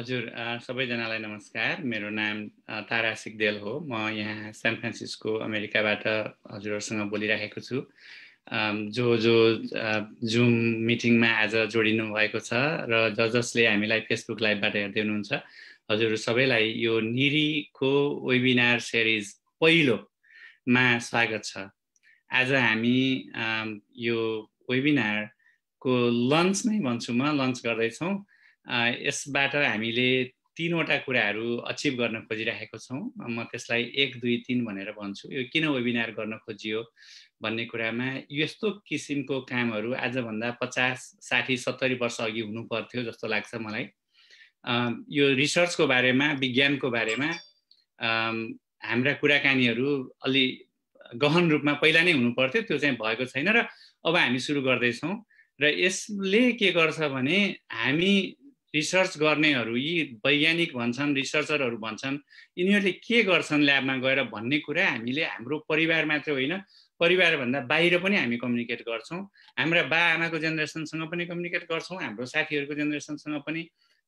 हजुर सबैजनालाई नमस्कार। मेरो नाम तारा सिगदेल हो। म यहाँ सान फ्रान्सिस्को अमेरिकाबाट हजुरहरूसँग बोलिराखेको छु। जो जो जुम मिटिङमा आज जोडिनु भएको छ र ज जसले हामीलाई फेसबुक लाइभबाट हेर्दै हुनुहुन्छ हजुर सबैलाई यो निरीको वेबिनार सिरिज पहिलोमा स्वागत छ। आज हामी यो वेबिनारको लन्च नै भन्छु म। लन्च गर्दैछौँ। यसबाट हामीले तिनवटा कुराहरू अचिभ गर्न खोजिरहेको छौँ। म त्यसलाई एक दुई तिन भनेर भन्छु। यो किन वेबिनार गर्न खोजियो भन्ने कुरामा यस्तो किसिमको कामहरू आजभन्दा पचास साठी सत्तरी वर्ष अघि हुनु पर्थ्यो जस्तो लाग्छ मलाई। यो रिसर्चको बारेमा विज्ञानको बारेमा हाम्रा कुराकानीहरू अलि गहन रूपमा पहिला नै हुनु पर्थ्यो त्यो चाहिँ भएको छैन र अब हामी सुरु गर्दैछौँ। र यसले के गर्छ भने हामी रिसर्च गर्नेहरू यी वैज्ञानिक भन्छन् रिसर्चरहरू भन्छन् यिनीहरूले के गर्छन् ल्याबमा गएर भन्ने कुरा हामीले हाम्रो परिवार मात्र होइन। परिवारभन्दा बाहिर पनि हामी कम्युनिकेट गर्छौँ। हाम्रा बा आमाको जेनेरेसनसँग पनि कम्युनिकेट गर्छौँ हाम्रो साथीहरूको जेनेरेसनसँग पनि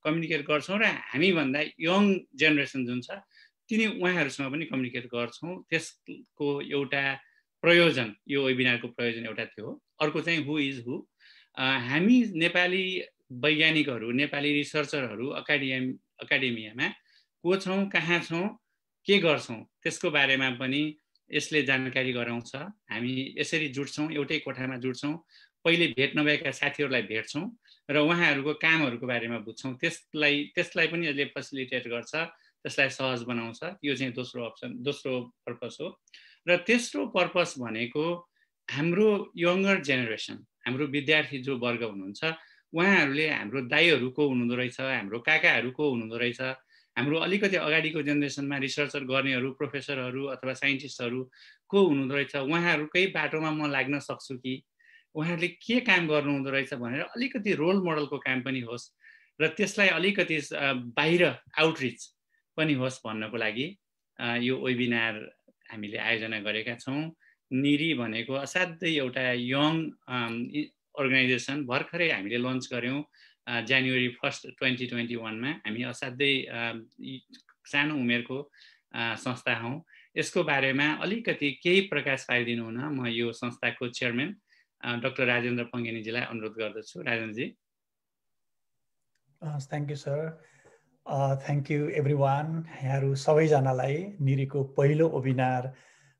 कम्युनिकेट गर्छौँ र हामीभन्दा यङ जेनेरेसन जुन छ तिनी उहाँहरूसँग पनि कम्युनिकेट गर्छौँ। त्यसको एउटा प्रयोजन यो वेबिनारको प्रयोजन एउटा थियो अर्को चाहिँ हु इज हु हामी नेपाली वैज्ञानिकहरू नेपाली रिसर्चरहरू अकाडेम एकाडेमियामा को छौँ कहाँ छौँ के गर्छौँ त्यसको बारेमा पनि यसले जानकारी गराउँछ। हामी यसरी जुट्छौँ एउटै कोठामा जुट्छौँ पहिले भेट नभएका साथीहरूलाई भेट्छौँ र उहाँहरूको कामहरूको बारेमा बुझ्छौँ। त्यसलाई त्यसलाई पनि यसले फेसिलिटेट गर्छ त्यसलाई सहज बनाउँछ। यो चाहिँ दोस्रो अप्सन दोस्रो पर्पज हो। र तेस्रो पर्पज भनेको हाम्रो यङ्गर जेनेरेसन हाम्रो विद्यार्थी जो वर्ग हुनुहुन्छ उहाँहरूले हाम्रो दाईहरू को हुनुहुँदो रहेछ हाम्रो काकाहरू को हुनुहुँदो रहेछ हाम्रो अलिकति अगाडिको जेनेरेसनमा रिसर्चर गर्नेहरू प्रोफेसरहरू अथवा साइन्टिस्टहरू को हुनुहुँदो रहेछ। उहाँहरूकै बाटोमा म लाग्न सक्छु कि उहाँहरूले के काम गर्नुहुँदो रहेछ भनेर अलिकति रोल मोडलको काम पनि होस् र त्यसलाई अलिकति बाहिर आउटरिच पनि होस् भन्नको लागि यो वेबिनार हामीले आयोजना गरेका छौँ। निरी भनेको असाध्यै एउटा यङ अर्गनाइजेसन भर्खरै हामीले लन्च गऱ्यौँ जनवरी फर्स्ट ट्वेन्टी ट्वेन्टी वानमा हामी असाध्यै सानो उमेरको संस्था हौँ। यसको बारेमा अलिकति केही प्रकाश पाइदिनु हुन म यो संस्थाको चेयरम्यान डक्टर राजेन्द्र पङ्गेनीजीलाई अनुरोध गर्दछु। Rajendraji? Thank you sir thank you everyone यहाँहरू सबैजनालाई निरीको पहिलो वेबिनार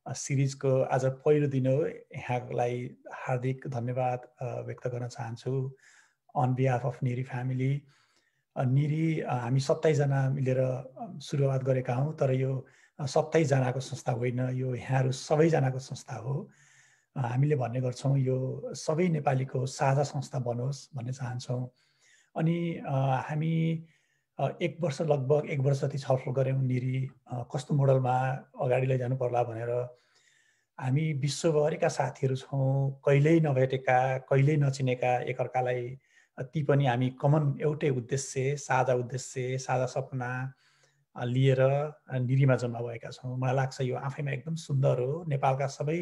सिरिजको आज पहिलो दिन हो। यहाँलाई हार्दिक धन्यवाद व्यक्त गर्न चाहन्छु। On behalf of Niri family Niri हामी सत्ताइसजना मिलेर सुरुवात गरेका हौँ तर यो सत्ताइसजनाको संस्था होइन यो यहाँहरू सबैजनाको संस्था हो। हामीले भन्ने गर्छौँ यो सबै नेपालीको साझा संस्था बनोस् भन्ने चाहन्छौँ। अनि हामी एक वर्ष लगभग एक वर्ष जति छलफल गऱ्यौँ निरी कस्तो मोडलमा अगाडि लैजानु पर्ला भनेर। हामी विश्वभरिका साथीहरू छौँ कहिल्यै नभेटेका कहिल्यै नचिनेका एकअर्कालाई ती पनि हामी कमन एउटै उद्देश्य साझा उद्देश्य साझा सपना लिएर निरीमा जम्मा भएका छौँ। मलाई लाग्छ यो आफैमा एकदम सुन्दर हो। नेपालका सबै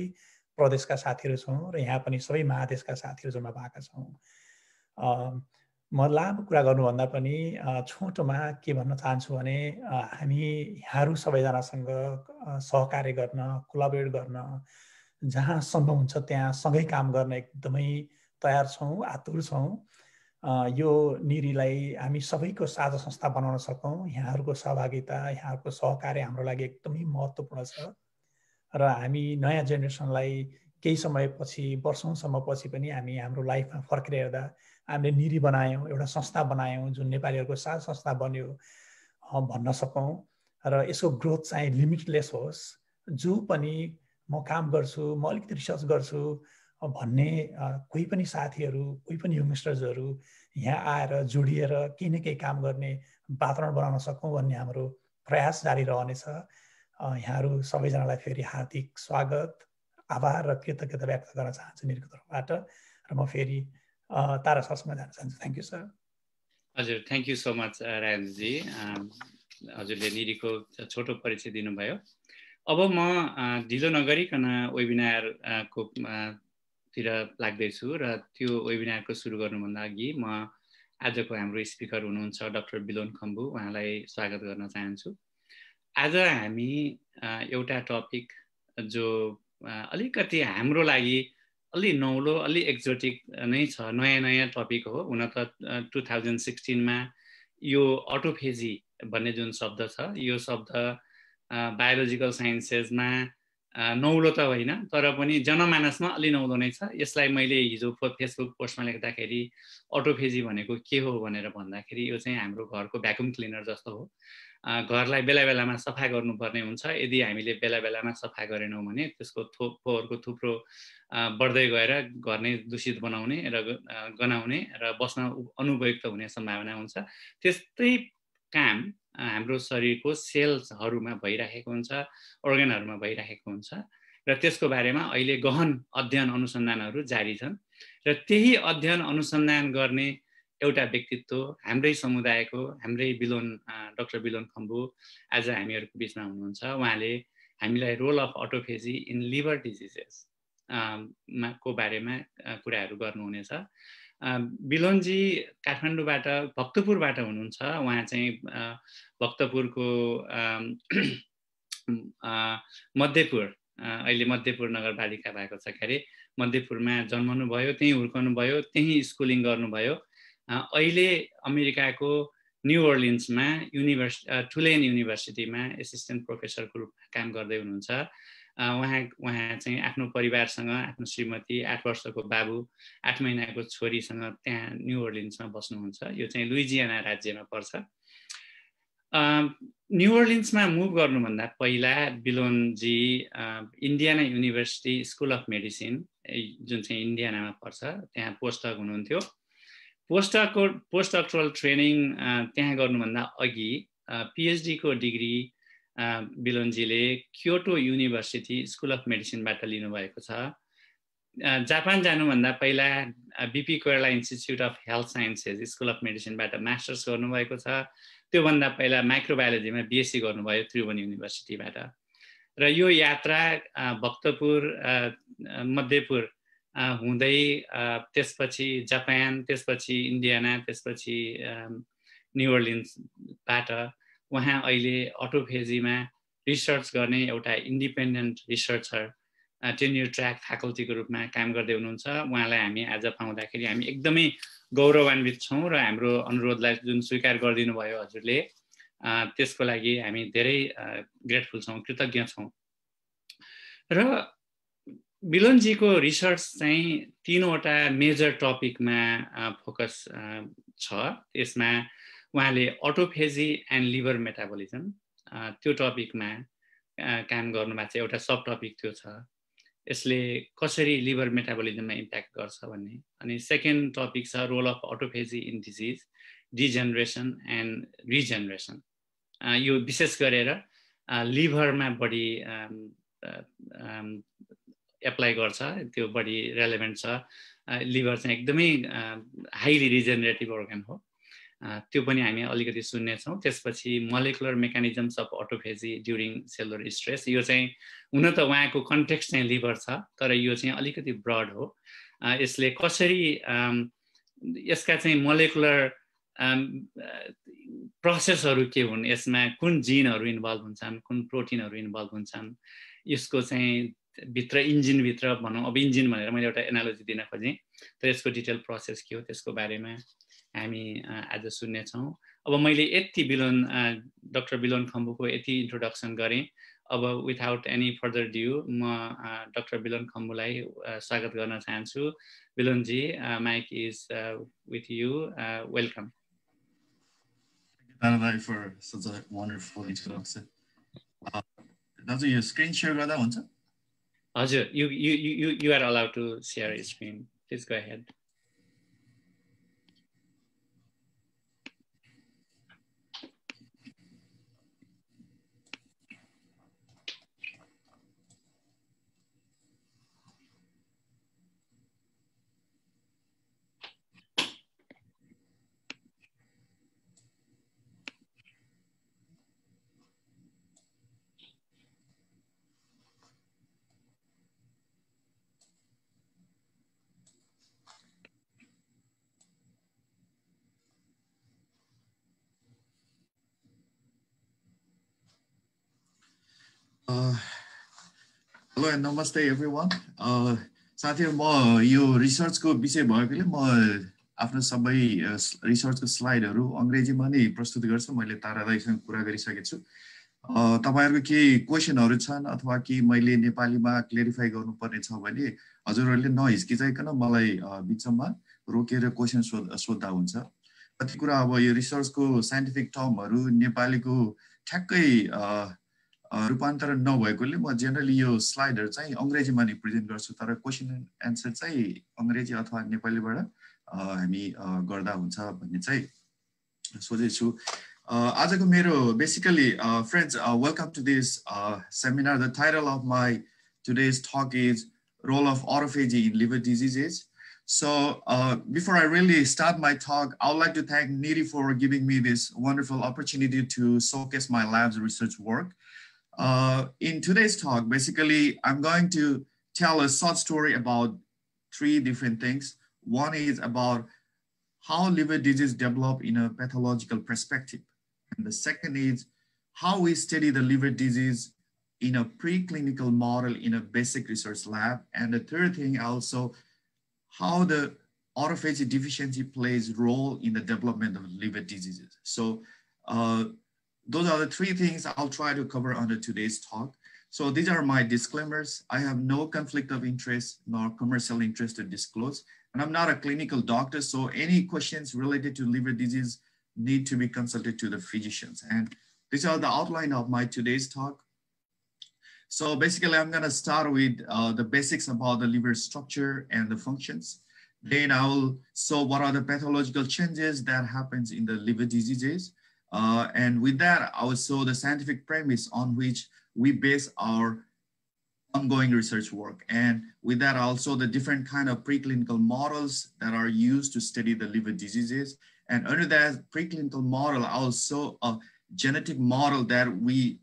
प्रदेशका साथीहरू छौँ र यहाँ पनि सबै महादेशका साथीहरू जम्मा भएका छौँ। म लामो कुरा गर्नुभन्दा पनि छोटोमा के भन्न चाहन्छु भने हामी यहाँहरू सबैजनासँग सहकार्य गर्न कोलाबरेट गर्न जहाँ सम्भव हुन्छ त्यहाँ सँगै काम गर्न एकदमै तयार छौँ आतुर छौँ। यो निरीलाई हामी सबैको साझा संस्था बनाउन सकौँ। यहाँहरूको सहभागिता यहाँहरूको सहकार्य हाम्रो लागि एकदमै महत्त्वपूर्ण छ। र हामी नयाँ जेनेरेसनलाई केही समयपछि वर्षौँसम्म पछि पनि हामी हाम्रो लाइफमा फर्केर हेर्दा हामीले निरी बनायौँ एउटा संस्था बनायौँ जुन नेपालीहरूको साथ संस्था बन्यो भन्न सकौँ। र यसको ग्रोथ चाहिँ लिमिटलेस होस्। जो पनि म काम गर्छु म अलिकति रिसर्च गर्छु भन्ने कोही पनि साथीहरू कोही पनि यङ्स्टर्सहरू यहाँ आएर जोडिएर केही न केही काम गर्ने वातावरण बनाउन सकौँ भन्ने हाम्रो प्रयास जारी रहनेछ। यहाँहरू सबैजनालाई फेरि हार्दिक स्वागत आभार र कृतज्ञता व्यक्त गर्न चाहन्छु निरीको तर्फबाट र म फेरि तारा सरसँग जान चाहन्छु थ्याङ्क यू सर हजुर thank you so much Rajji हजुरले निरीको छोटो परिचय दिनुभयो। अब म ढिलो नगरिकन वेबिनारको तिर लाग्दैछु र त्यो वेबिनारको सुरु गर्नुभन्दा अघि म आजको हाम्रो स्पिकर हुनुहुन्छ डक्टर बिलोन खम्बु उहाँलाई स्वागत गर्न चाहन्छु। आज हामी एउटा टपिक जो अलिकति हाम्रो लागि अलि नौलो अलि एक्जोटिक नै छ नयाँ नयाँ टपिक हो। हुन त टु थाउजन्ड सिक्सटिनमा यो अटोफेजी भन्ने जुन शब्द छ यो शब्द बायोलोजिकल साइन्सेसमा नौलो त होइन तर पनि जनमानसमा अलि नौलो नै छ। यसलाई मैले हिजो फेसबुक पोस्टमा लेख्दाखेरि अटोफेजी भनेको के हो भनेर भन्दाखेरि यो चाहिँ हाम्रो घरको भ्याकुम क्लिनर जस्तो हो। घरलाई बेला बेलामा सफा गर्नुपर्ने हुन्छ। यदि हामीले बेला बेलामा सफा गरेनौँ भने त्यसको थो फोहोरको थुप्रो बढ्दै गएर घर नै दूषित बनाउने र गनाउने र बस्न अनुपयुक्त हुने सम्भावना हुन्छ। त्यस्तै काम हाम्रो शरीरको सेल्सहरूमा भइराखेको हुन्छ अर्गनहरूमा भइराखेको हुन्छ र त्यसको बारेमा अहिले गहन अध्ययन अनुसन्धानहरू जारी छन्। र त्यही अध्ययन अनुसन्धान गर्ने एउटा व्यक्तित्व हाम्रै समुदायको हाम्रै बिलोन डक्टर बिलोन खम्बु आज हामीहरूको बिचमा हुनुहुन्छ। उहाँले हामीलाई role of autophagy in liver diseases को बारेमा कुराहरू गर्नुहुनेछ। बिलोनजी काठमाडौँबाट भक्तपुरबाट हुनुहुन्छ। उहाँ चाहिँ भक्तपुरको मध्यपुर अहिले मध्यपुर नगरपालिका भएको छ। के अरे मध्यपुरमा जन्मनु भयो त्यहीँ हुर्कनु भयो त्यहीँ स्कुलिङ गर्नुभयो। अहिले अमेरिकाको न्यु अर्लिन्समा युनिभर्स टुलेन युनिभर्सिटीमा एसिस्टेन्ट प्रोफेसरको रूपमा काम गर्दै हुनुहुन्छ। उहाँ उहाँ चाहिँ आफ्नो परिवारसँग आफ्नो श्रीमती आठ वर्षको बाबु आठ महिनाको छोरीसँग त्यहाँ न्यु अर्लिन्समा बस्नुहुन्छ। यो चाहिँ लुइजियाना राज्यमा पर्छ। न्यु अर्लिन्समा मुभ गर्नुभन्दा पहिला Bilonji Indiana University School of Medicine जुन चाहिँ इन्डियानामा पर्छ त्यहाँ पोस्टक हुनुहुन्थ्यो। पोस्टको पोस्ट डक्टरल ट्रेनिङ त्यहाँ गर्नुभन्दा अघि पिएचडीको डिग्री बिलोन्जीले क्योटो युनिभर्सिटी स्कुल अफ मेडिसिनबाट लिनुभएको छ। जापान जानुभन्दा पहिला BP Koirala Institute of Health Sciences School of मेडिसिनबाट masters गर्नुभएको छ। त्योभन्दा पहिला माइक्रोबायोलोजीमा बिएससी गर्नुभयो त्रिभुवन युनिभर्सिटीबाट र यो यात्रा भक्तपुर मध्यपुर हुँदै त्यसपछि जापान त्यसपछि इन्डियाना त्यसपछि न्युअर्लिन्सबाट उहाँ अहिले अटोफेजीमा रिसर्च गर्ने एउटा इन्डिपेन्डेन्ट रिसर्चर टेन्युर ट्र्याक फ्याकल्टीको रूपमा काम गर्दै हुनुहुन्छ। उहाँलाई हामी आज पाउँदाखेरि हामी एकदमै गौरवान्वित छौँ र हाम्रो अनुरोधलाई जुन स्वीकार गरिदिनु भयो हजुरले त्यसको लागि हामी धेरै ग्रेटफुल छौँ कृतज्ञ छौँ। र बिलनजीको रिसर्च चाहिँ तिनवटा मेजर टपिकमा फोकस छ। यसमा उहाँले अटोफेजी एन्ड लिभर मेटाबोलिजम त्यो टपिकमा काम गर्नुभएको छ एउटा सब टपिक त्यो छ। यसले कसरी लिभर मेटाबोलिजममा इम्प्याक्ट गर्छ भन्ने। अनि सेकेन्ड टपिक छ role of autophagy in disease degeneration and regeneration. यो विशेष गरेर लिभरमा बढी एप्लाई गर्छ त्यो बढी रेलेभेन्ट छ लिभर चाहिँ एकदमै हाइली रिजेनरेटिभ अर्गन हो। त्यो पनि हामी अलिकति सुन्नेछौँ। त्यसपछि molecular mechanisms of autophagy during cellular stress यो चाहिँ हुन त उहाँको कन्टेक्स्ट चाहिँ लिभर छ तर यो चाहिँ अलिकति ब्रड हो। यसले कसरी यसका चाहिँ मलिकुलर प्रोसेसहरू के हुन् यसमा कुन जिनहरू इन्भल्भ हुन्छन् कुन प्रोटिनहरू इन्भल्भ हुन्छन् यसको चाहिँ भित्र इन्जिनभित्र भनौँ अब इन्जिन भनेर मैले एउटा एनालोजी दिन खोजेँ। तर यसको डिटेल प्रोसेस के हो त्यसको बारेमा हामी आज सुन्नेछौँ। अब मैले यति बिलोन डक्टर बिलोन खम्बुको यति इन्ट्रोडक्सन गरेँ। अब विथआउट एनी फर्दर ड्यु म डक्टर बिलोन खम्बुलाई स्वागत गर्न चाहन्छु। Bilonji mike is with you welcome दाजु यो स्क्रिन सेयर गर्दा हुन्छ? हजुर you you you are allowed to share screen please go Hello and नमस्ते एभ्री वान साथीहरू म यो रिसर्चको विषय भएकोले म आफ्नो सबै रिसर्चको स्लाइडहरू अङ्ग्रेजीमा नै प्रस्तुत गर्छु। मैले तारा दाईसँग कुरा गरिसकेको छु। तपाईँहरूको केही क्वेसनहरू छन् अथवा केही मैले नेपालीमा क्लियरिफाई गर्नुपर्ने छ भने हजुरहरूले नहिचकिचाइकन मलाई बिचमा रोकेर क्वेसन सोध सोद्धा हुन्छ। कति कुरा अब यो रिसर्चको साइन्टिफिक टर्महरू नेपालीको ठ्याक्कै रूपान्तरण नभएकोले म जेनरली यो स्लाइडहरू चाहिँ अङ्ग्रेजीमा रिप्रेजेन्ट गर्छु तर क्वेसन एन्ड एन्सर चाहिँ अङ्ग्रेजी अथवा नेपालीबाट हामी गर्दा हुन्छ भन्ने चाहिँ सोचेछु आजको मेरो basically friends welcome to this seminar the title of my today's talk is role of autophagy in liver diseases so before I really start my talk I'd like to thank Niri for giving me this wonderful opportunity to showcase my lab's research work Uh, in today's talk, basically, I'm going to tell a short story about three different things. One is about how liver disease develop in a pathological perspective. And the second is how we study the liver disease in a preclinical model in a basic research lab. And the third thing also, how the autophagy deficiency plays role in the development of liver diseases. So uh, those are the three things I'll try to cover under today's talk. So these are my disclaimers. I have no conflict of interest nor commercial interest to disclose. And I'm not a clinical doctor, so any questions related to liver disease need to be consulted to the physicians. And these are the outline of my today's talk. So basically, I'm gonna start with uh, the basics about the liver structure and the functions. Then I will show what are the pathological changes that happens in the liver diseases. Uh, and with that, also the scientific premise on which we base our ongoing research work. And with that, also the different kind of preclinical models that are used to study the liver diseases. And under that preclinical model, also a genetic model that we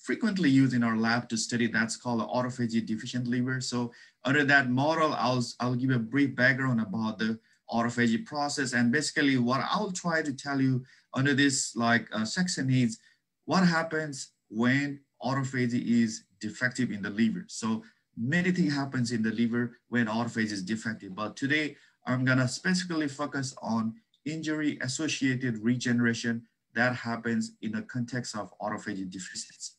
frequently use in our lab to study that's called the autophagy deficient liver. So under that model, I'll, I'll give a brief background about the autophagy process. And basically what I'll try to tell you under this like uh, section is what happens when autophagy is defective in the liver. So many things happens in the liver when autophagy is defective. But today I'm gonna specifically focus on injury associated regeneration that happens in the context of autophagy deficiency.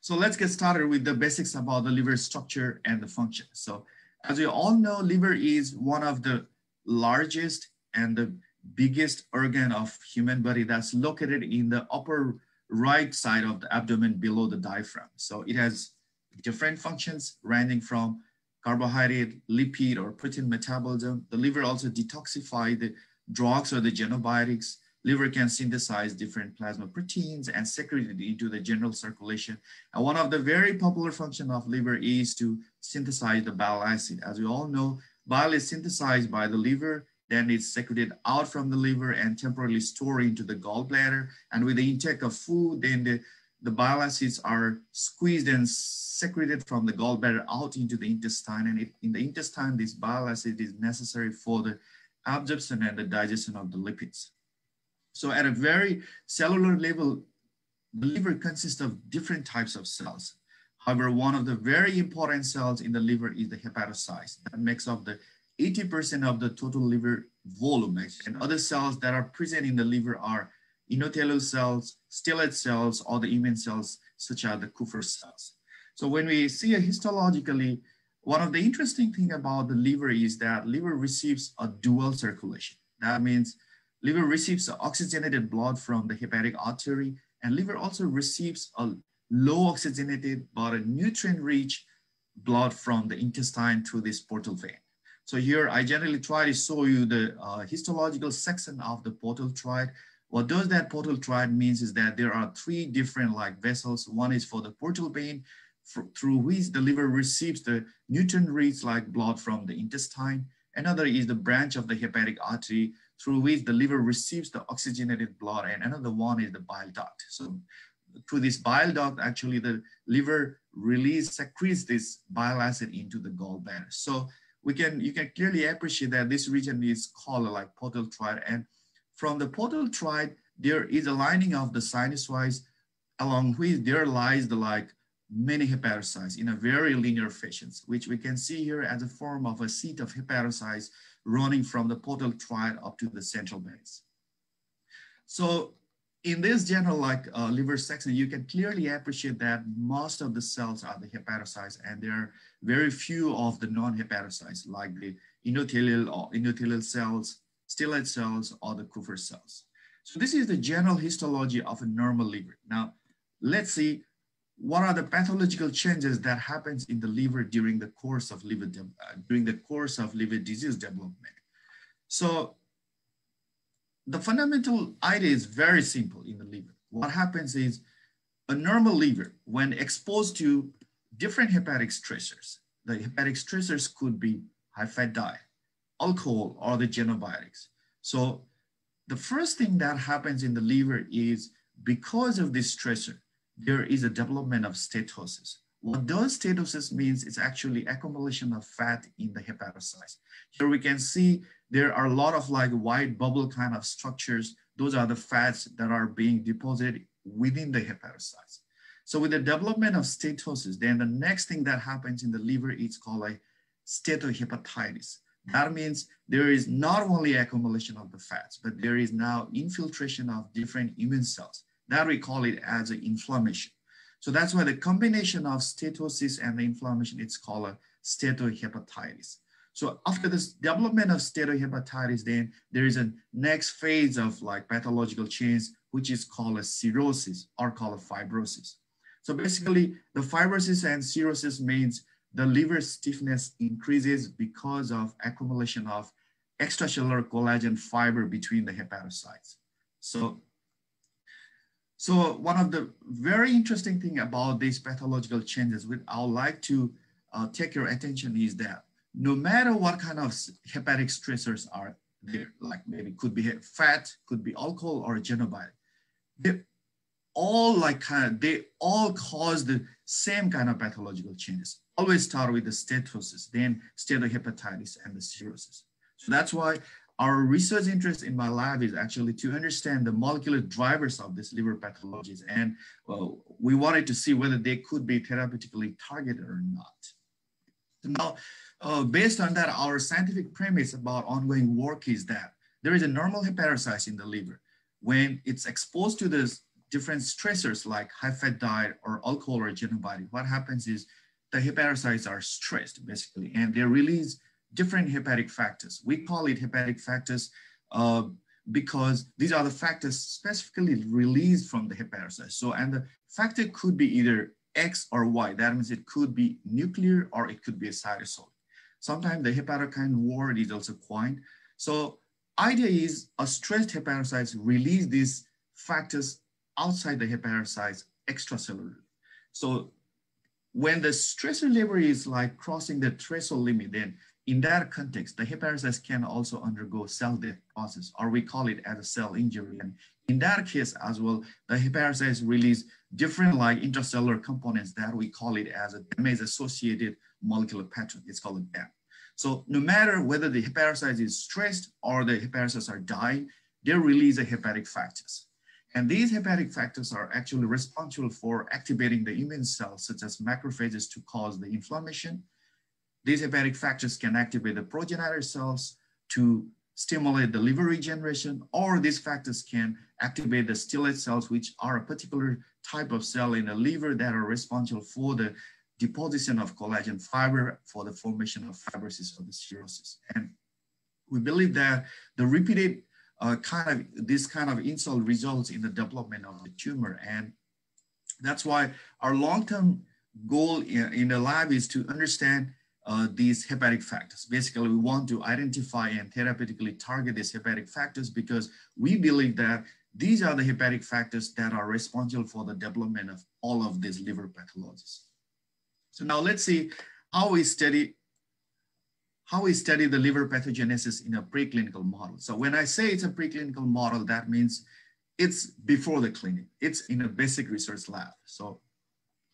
So let's get started with the basics about the liver structure and the function. So as we all know, liver is one of the largest and the biggest organ of human body that's located in the upper right side of the abdomen below the diaphragm. So it has different functions ranging from carbohydrate, lipid, or protein metabolism. The liver also detoxify the drugs or the xenobiotics. Liver can synthesize different plasma proteins and secrete it into the general circulation. And one of the very popular function of liver is to synthesize the bile acid. As we all know, bile is synthesized by the liver then it's secreted out from the liver and temporarily stored into the gallbladder. And with the intake of food, then the, the bile acids are squeezed and secreted from the gallbladder out into the intestine. And it, in the intestine, this bile acid is necessary for the absorption and the digestion of the lipids. So at a very cellular level, the liver consists of different types of cells. However, one of the very important cells in the liver is the hepatocytes that makes up the 80% of the total liver volume. And other cells that are present in the liver are endothelial cells, stellate cells, or the immune cells, such as the Kupffer cells. So when we see it histologically, one of the interesting thing about the liver is that liver receives a dual circulation. That means liver receives oxygenated blood from the hepatic artery, and liver also receives a low oxygenated but a nutrient-rich blood from the intestine through this portal vein. So here I generally try to show you the uh, histological section of the portal triad. What does that portal triad means is that there are three different like vessels. One is for the portal vein through which the liver receives the nutrient-rich like blood from the intestine. Another is the branch of the hepatic artery through which the liver receives the oxygenated blood. And another one is the bile duct. So through this bile duct, actually the liver release secretes this bile acid into the gallbladder. So we can you can clearly appreciate that this region is called like portal triad. And from the portal triad, there is a lining of the sinusoids along which there lies the like many hepatocytes in a very linear fashion, which we can see here as a form of a seat of hepatocytes running from the portal triad up to the central base. So in this general like uh, liver section, you can clearly appreciate that most of the cells are the hepatocytes and there are very few of the non-hepatocytes like the endothelial or endothelial cells, stellate cells, or the Kupffer cells. So this is the general histology of a normal liver. Now, let's see what are the pathological changes that happens in the liver during the course of liver uh, during the course of liver disease development. So the fundamental idea is very simple in the liver. What happens is a normal liver, when exposed to different hepatic stressors, the hepatic stressors could be high fat diet, alcohol, or the xenobiotics. So the first thing that happens in the liver is because of this stressor, there is a development of steatosis. What those steatosis means is actually accumulation of fat in the hepatocytes. Here we can see there are a lot of like white bubble kind of structures. Those are the fats that are being deposited within the hepatocytes. So with the development of steatosis, then the next thing that happens in the liver is called a steatohepatitis. That means there is not only accumulation of the fats, but there is now infiltration of different immune cells. That we call it as an inflammation. So that's why the combination of steatosis and the inflammation, it's called a steatohepatitis. So after this development of steatohepatitis, then there is a next phase of like pathological change, which is called a cirrhosis or called a fibrosis. So basically the fibrosis and cirrhosis means the liver stiffness increases because of accumulation of extracellular collagen fiber between the hepatocytes. So, so one of the very interesting thing about these pathological changes, which I would like to uh, take your attention is that no matter what kind of hepatic stressors are there, like maybe could be fat, could be alcohol or xenobiotic, they all like kind of, they all cause the same kind of pathological changes. Always start with the steatosis, then steatohepatitis and the cirrhosis. So that's why our research interest in my lab is actually to understand the molecular drivers of these liver pathologies. And well, we wanted to see whether they could be therapeutically targeted or not. Now, uh, based on that, our scientific premise about ongoing work is that there is a normal hepatocyte in the liver. When it's exposed to this different stressors like high fat diet or alcohol or xenobiotic, what happens is the hepatocytes are stressed basically, and they release different hepatic factors. We call it hepatic factors uh, because these are the factors specifically released from the hepatocyte. So, and the factor could be either X or Y. That means it could be nuclear or it could be a cytosol. Sometimes the hepatokine word is also coined. So idea is a stressed hepatocytes release these factors outside the hepatocytes extracellularly. So when the stressor level is like crossing the threshold limit, then in that context, the hepatocytes can also undergo cell death process, or we call it as a cell injury. And in that case as well, the hepatocytes release different like intracellular components that we call it as a damage associated molecular pattern. It's called a DAM. So no matter whether the hepatocyte is stressed or the hepatocytes are dying, they release the hepatic factors. And these hepatic factors are actually responsible for activating the immune cells, such as macrophages to cause the inflammation. These hepatic factors can activate the progenitor cells to stimulate the liver regeneration, or these factors can activate the stellate cells, which are a particular type of cell in the liver that are responsible for the deposition of collagen fiber for the formation of fibrosis or the cirrhosis. And we believe that the repeated uh, kind of this kind of insult results in the development of the tumor. And that's why our long-term goal in, in, the lab is to understand uh, these hepatic factors. Basically, we want to identify and therapeutically target these hepatic factors because we believe that these are the hepatic factors that are responsible for the development of all of these liver pathologies. So now let's see how we study how we study the liver pathogenesis in a preclinical model. So when I say it's a preclinical model, that means it's before the clinic. It's in a basic research lab. So,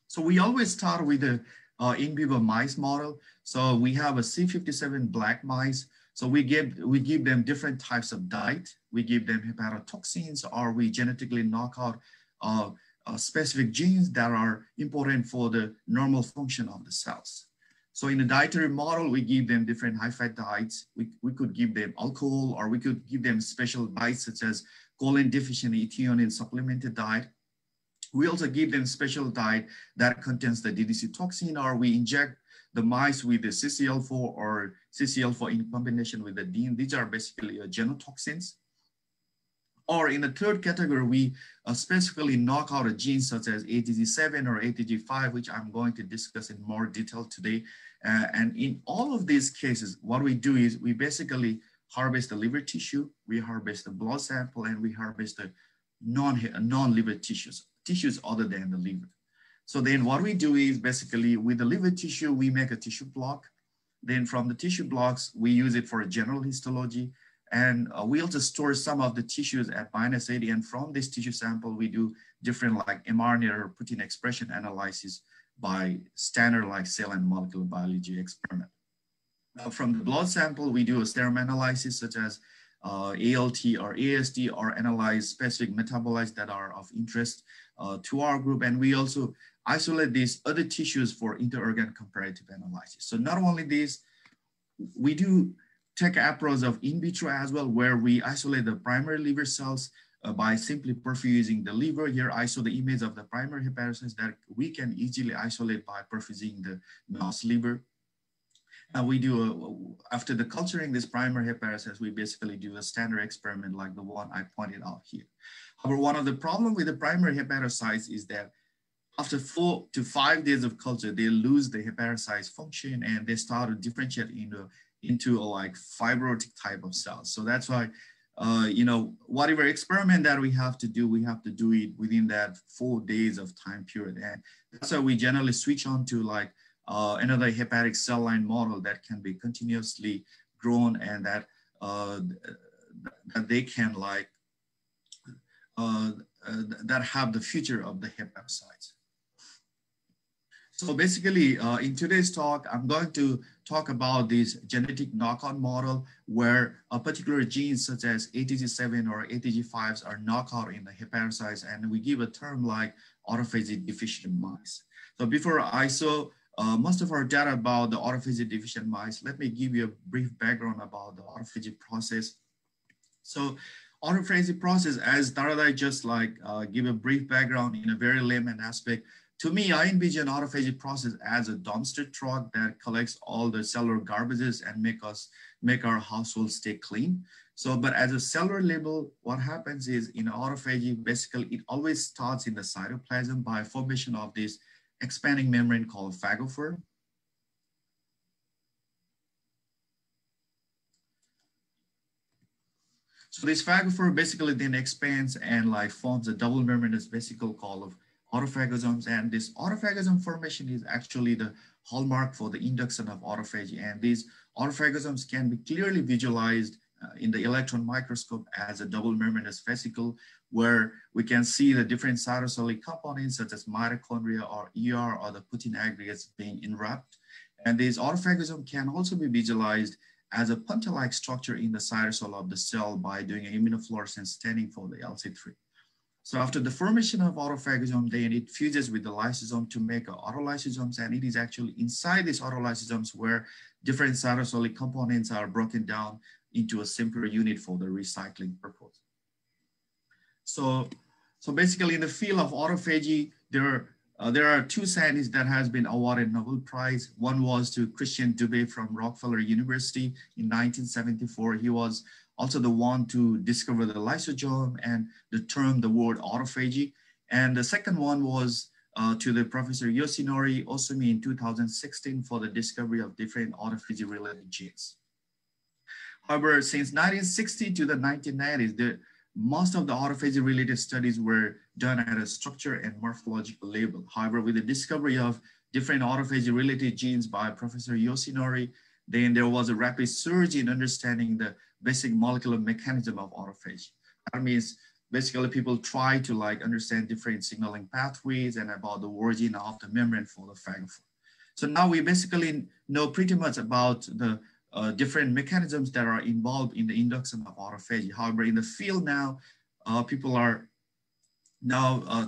so we always start with the uh, in vivo mice model. So we have a C57 black mice. So we give, we give them different types of diet. We give them hepatotoxins or we genetically knock out uh, uh, specific genes that are important for the normal function of the cells. So in the dietary model, we give them different high-fat diets. We, we could give them alcohol or we could give them special diets such as choline deficient ethionine supplemented diet. We also give them special diet that contains the DDC toxin or we inject the mice with the CCL4 or CCL4 in combination with the DIN. These are basically uh, genotoxins. Or in the third category, we uh, specifically knock out a gene such as ATG7 or ATG5, which I'm going to discuss in more detail today. Uh, and in all of these cases, what we do is we basically harvest the liver tissue, we harvest the blood sample, and we harvest the non-liver non tissues, tissues other than the liver. So then what we do is basically with the liver tissue, we make a tissue block. Then from the tissue blocks, we use it for a general histology. And uh, we also store some of the tissues at minus 80. And from this tissue sample, we do different like mRNA or protein expression analysis by standard like cell and molecular biology experiment. Uh, from the blood sample, we do a serum analysis such as uh, ALT or AST or analyze specific metabolites that are of interest uh, to our group. And we also isolate these other tissues for inter-organ comparative analysis. So not only this, we do take approach of in vitro as well, where we isolate the primary liver cells uh, by simply perfusing the liver. Here I saw the image of the primary hepatocytes that we can easily isolate by perfusing the mouse liver. And we do, a, after the culturing this primary hepatocytes, we basically do a standard experiment like the one I pointed out here. However, one of the problem with the primary hepatocytes is that after four to five days of culture, they lose the hepatocyte function and they start to differentiate into, into a like fibrotic type of cells. So that's why, uh, you know, whatever experiment that we have to do, we have to do it within that four days of time period. And that's why we generally switch on to like uh, another hepatic cell line model that can be continuously grown and that, uh, that they can like, that have the future of the hepatocytes. So basically, uh, in today's talk, I'm going to talk about this genetic knockout model where a particular gene such as ATG7 or ATG5s are knocked out in the hepatocytes, and we give a term like autophagy deficient mice. So before I saw uh, most of our data about the autophagy deficient mice, let me give you a brief background about the autophagy process. So autophagy process, as Taradai just like uh, give a brief background in a very layman aspect, to me, I envision autophagy process as a dumpster truck that collects all the cellular garbages and make us make our household stay clean. So, but as a cellular level, what happens is in autophagy, basically it always starts in the cytoplasm by formation of this expanding membrane called phagophore. So this phagophore basically then expands and like forms a double membranous vesicle called autophagosomes. And this autophagosome formation is actually the hallmark for the induction of autophagy. And these autophagosomes can be clearly visualized uh, in the electron microscope as a double membranous vesicle where we can see the different cytosolic components such as mitochondria or ER or the protein aggregates being enwrapped. And these autophagosome can also be visualized as a punta-like structure in the cytosol of the cell by doing immunofluorescence staining for the LC3. So after the formation of autophagosome, then it fuses with the lysosome to make autolysosomes, and it is actually inside these autolysosomes where different cytosolic components are broken down into a simpler unit for the recycling purpose. So, so basically in the field of autophagy, there are, uh, there are two scientists that has been awarded Nobel Prize. One was to Christian Dubé from Rockefeller University in 1974. He was also the one to discover the lysosome and the term the word autophagy. And the second one was uh, to the Professor Yoshinori Ohsumi in 2016 for the discovery of different autophagy related genes. However, since 1960 to the 1990s, the, most of the autophagy related studies were done at a structure and morphological level. However, with the discovery of different autophagy related genes by Professor Yoshinori, then there was a rapid surge in understanding the basic molecular mechanism of autophagy. That means basically people try to like understand different signaling pathways and about the origin of the membrane for the phagophore. So now we basically know pretty much about the uh, different mechanisms that are involved in the induction of autophagy. However, in the field now, uh, people are now uh,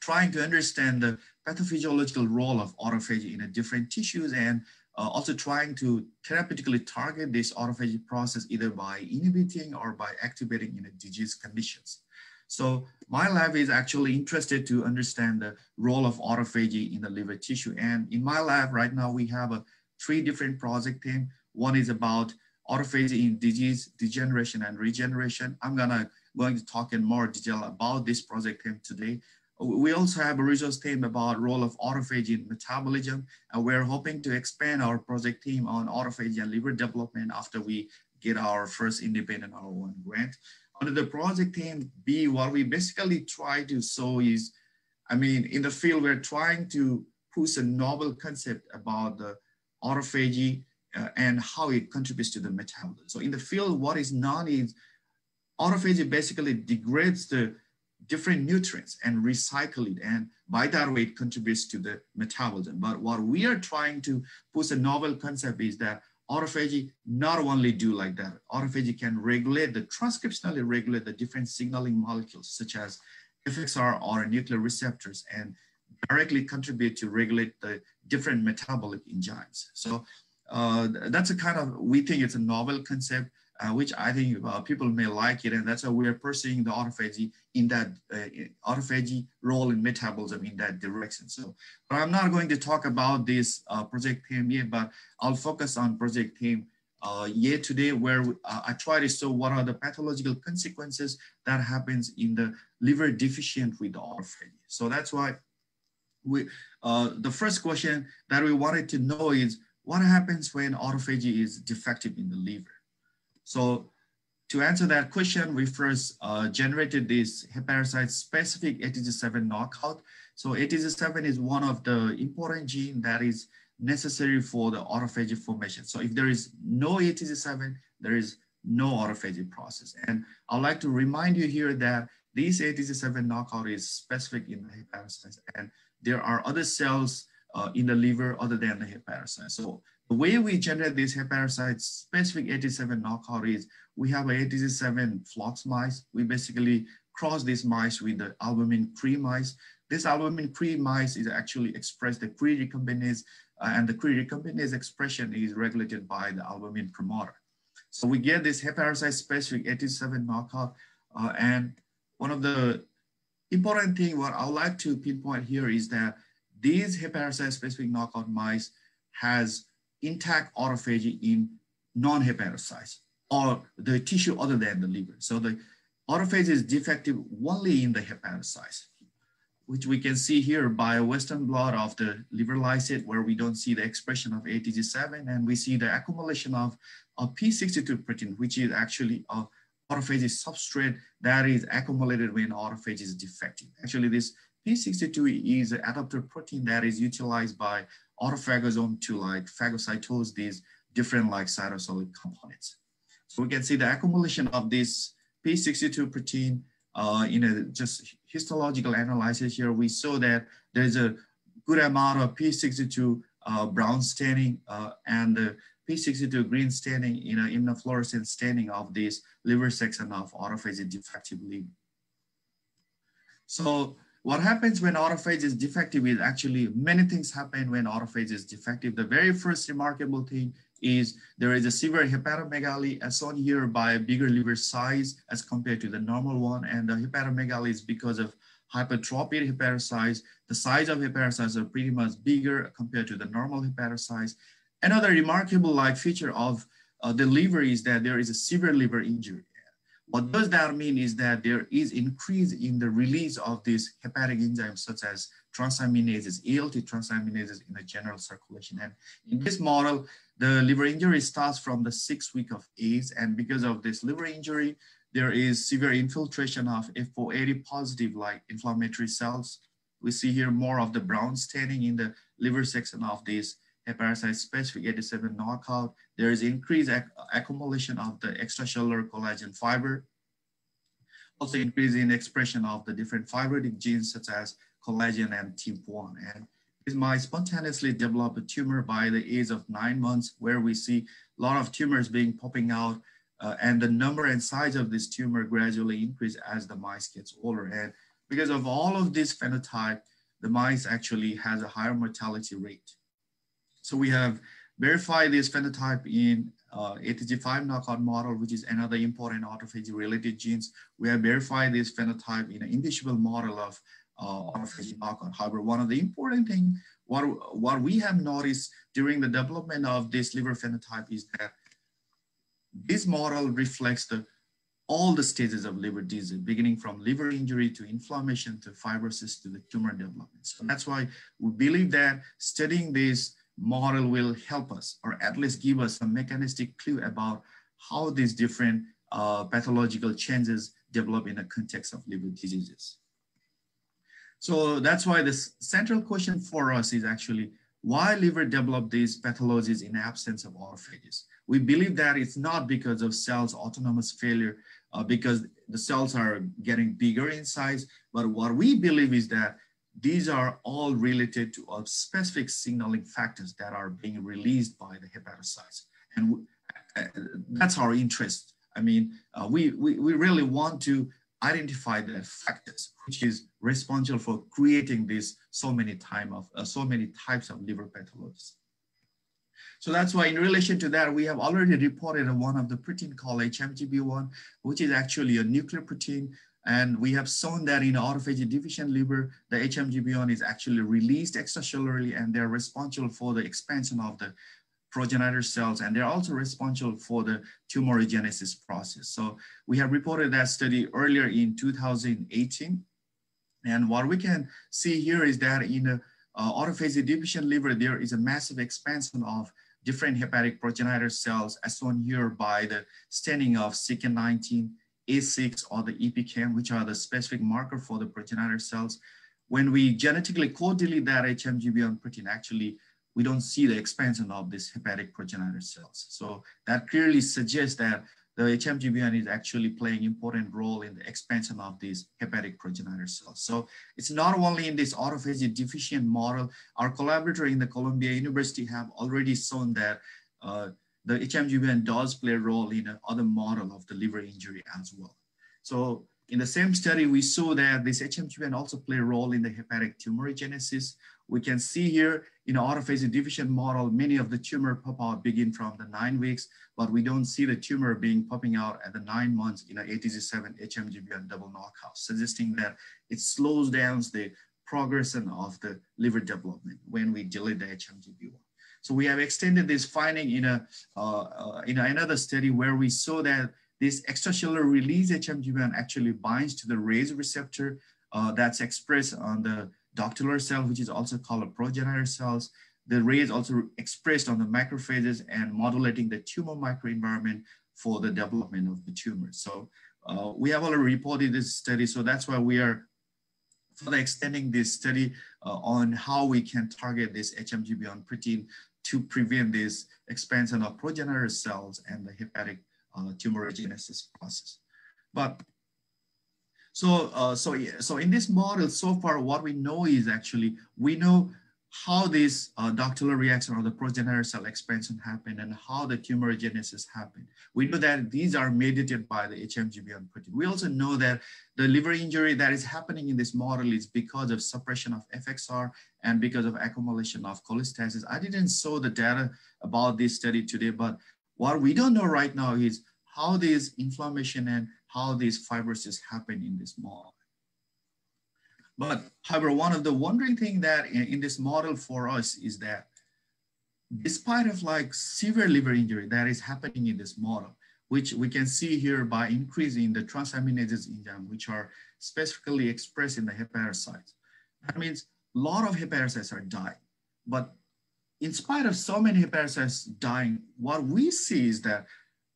trying to understand the pathophysiological role of autophagy in different tissues and uh, also trying to therapeutically target this autophagy process either by inhibiting or by activating in the disease conditions. So my lab is actually interested to understand the role of autophagy in the liver tissue. And in my lab right now, we have a three different project team. One is about autophagy in disease, degeneration, and regeneration. I'm gonna going to talk in more detail about this project team today. We also have a resource team about role of autophagy in metabolism, and we're hoping to expand our project team on autophagy and liver development after we get our first independent R1 grant. Under the project team B, what we basically try to show is, I mean, in the field, we're trying to push a novel concept about the autophagy uh, and how it contributes to the metabolism. So in the field, what is known is autophagy basically degrades the different nutrients and recycle it. And by that way, it contributes to the metabolism. But what we are trying to push a novel concept is that autophagy not only do like that, autophagy can regulate the transcriptionally regulate the different signaling molecules such as FXR or nuclear receptors and directly contribute to regulate the different metabolic enzymes. So uh, that's a kind of, we think it's a novel concept uh, which I think uh, people may like it. And that's why we're pursuing the autophagy in that uh, autophagy role in metabolism in that direction. So, but I'm not going to talk about this uh, project team yet, but I'll focus on project team uh, yet today where uh, I try to show what are the pathological consequences that happens in the liver deficient with autophagy. So that's why we, the first question that we wanted to know is what happens when autophagy is defective in the liver? So to answer that question, we first uh, generated this hepatocyte specific ATG7 knockout. So ATG7 is one of the important gene that is necessary for the autophagy formation. So if there is no ATG7, there is no autophagy process. And I'd like to remind you here that this ATG7 knockout is specific in the hepatocytes and there are other cells uh, in the liver other than the hepatocyte. So the way we generate these hepatocyte specific AT7 knockout is we have a AT7 flox mice. We basically cross these mice with the albumin Cre mice. This albumin Cre mice is actually expressed the Cre recombinase uh, and the Cre recombinase expression is regulated by the albumin promoter. So we get this hepatocyte specific AT7 knockout uh, and one of the important thing what I would like to pinpoint here is that these hepatocyte specific knockout mice has intact autophagy in non-hepatocytes or the tissue other than the liver. So the autophagy is defective only in the hepatocytes, which we can see here by a Western blot of the liver lysate where we don't see the expression of ATG7 and we see the accumulation of a P62 protein, which is actually a autophagy substrate that is accumulated when autophagy is defective. Actually, this P62 is an adaptor protein that is utilized by autophagosome to like phagocytose these different like cytosolic components. So we can see the accumulation of this P62 protein uh, in a just histological analysis here. We saw that there's a good amount of P62 uh, brown staining uh, and the P62 green staining in an immunofluorescent staining of this liver section of autophagy defective liver. So what happens when autophagy is defective is actually many things happen when autophagy is defective. The very first remarkable thing is there is a severe hepatomegaly as shown here by a bigger liver size as compared to the normal one. And the hepatomegaly is because of hypertrophic hepatocytes. The size of hepatocytes are pretty much bigger compared to the normal hepatocytes. Another remarkable like feature of uh, the liver is that there is a severe liver injury. What does that mean is that there is increase in the release of these hepatic enzymes such as transaminases, ALT transaminases in the general circulation. And in this model, the liver injury starts from the sixth week of age. And because of this liver injury, there is severe infiltration of F480 positive like inflammatory cells. We see here more of the brown staining in the liver section of this hepatocyte specific AT7 knockout, there is increased ac accumulation of the extracellular collagen fiber. Also increase in expression of the different fibrotic genes such as collagen and TIMP1. And this might spontaneously develop a tumor by the age of nine months where we see a lot of tumors being popping out uh, and the number and size of this tumor gradually increase as the mice gets older. And because of all of this phenotype, the mice actually has a higher mortality rate. So we have verified this phenotype in uh, ATG5 knockout model, which is another important autophagy related genes. We have verified this phenotype in an indicible model of uh, autophagy knockout. However, one of the important thing, what, what we have noticed during the development of this liver phenotype is that this model reflects the all the stages of liver disease, beginning from liver injury to inflammation to fibrosis to the tumor development. So that's why we believe that studying this model will help us, or at least give us a mechanistic clue about how these different uh, pathological changes develop in the context of liver diseases. So that's why the central question for us is actually why liver develop these pathologies in absence of autophages. We believe that it's not because of cells autonomous failure, uh, because the cells are getting bigger in size, but what we believe is that these are all related to specific signaling factors that are being released by the hepatocytes. And uh, that's our interest. I mean, uh, we, we, we really want to identify the factors which is responsible for creating this so many time of uh, so many types of liver pathologies. So that's why in relation to that, we have already reported one of the protein called HMGB1, which is actually a nuclear protein and we have shown that in autophagy deficient liver, the HMGB1 is actually released extracellularly and they're responsible for the expansion of the progenitor cells and they're also responsible for the tumorigenesis process. So we have reported that study earlier in 2018. And what we can see here is that in the uh, autophagy deficient liver, there is a massive expansion of different hepatic progenitor cells as shown here by the staining of CK19 a6 or the EPKM, which are the specific marker for the progenitor cells. When we genetically co-delete that HMGB1 protein, actually, we don't see the expansion of these hepatic progenitor cells. So that clearly suggests that the HMGB1 is actually playing important role in the expansion of these hepatic progenitor cells. So it's not only in this autophagy deficient model, our collaborator in the Columbia University have already shown that uh, the HMGB1 does play a role in other model of the liver injury as well. So in the same study, we saw that this HMGB1 also play a role in the hepatic tumorigenesis. We can see here in autophagy deficient model, many of the tumor pop out begin from the nine weeks, but we don't see the tumor being popping out at the nine months in a ATG7 HMGB1 double knockout, suggesting that it slows down the progression of the liver development when we delete the HMGB1. So we have extended this finding in a uh, in another study where we saw that this extracellular release HMG1 actually binds to the RAISE receptor uh, that's expressed on the ductal cell, which is also called a progenitor cells. The RAISE also expressed on the macrophages and modulating the tumor microenvironment for the development of the tumor. So uh, we have already reported this study. So that's why we are further extending this study uh, on how we can target this HMGB1 protein to prevent this expansion of progenitor cells and the hepatic uh, tumorigenesis process. But so, uh, so, so in this model, so far, what we know is actually, we know how this uh, ductal reaction or the progenitor cell expansion happen and how the tumorigenesis happen. We know that these are mediated by the HMGB1 protein. We also know that the liver injury that is happening in this model is because of suppression of FXR and because of accumulation of cholestasis. I didn't show the data about this study today, but what we don't know right now is how this inflammation and how these fibrosis happen in this model. But however, one of the wondering thing that in, in this model for us is that despite of like severe liver injury that is happening in this model, which we can see here by increasing the transaminases in them, which are specifically expressed in the hepatocytes. That means a lot of hepatocytes are dying. But in spite of so many hepatocytes dying, what we see is that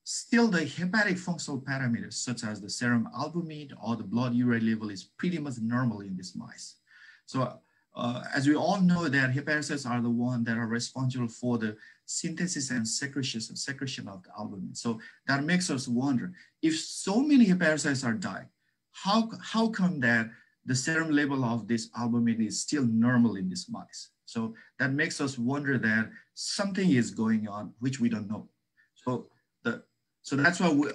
Still, the hepatic functional parameters, such as the serum albumin or the blood urea level is pretty much normal in these mice. So uh, as we all know that hepatocytes are the one that are responsible for the synthesis and secretion, secretion of the albumin. So that makes us wonder, if so many hepatocytes are dying, how, how come that the serum level of this albumin is still normal in these mice? So that makes us wonder that something is going on, which we don't know. So so that's why we,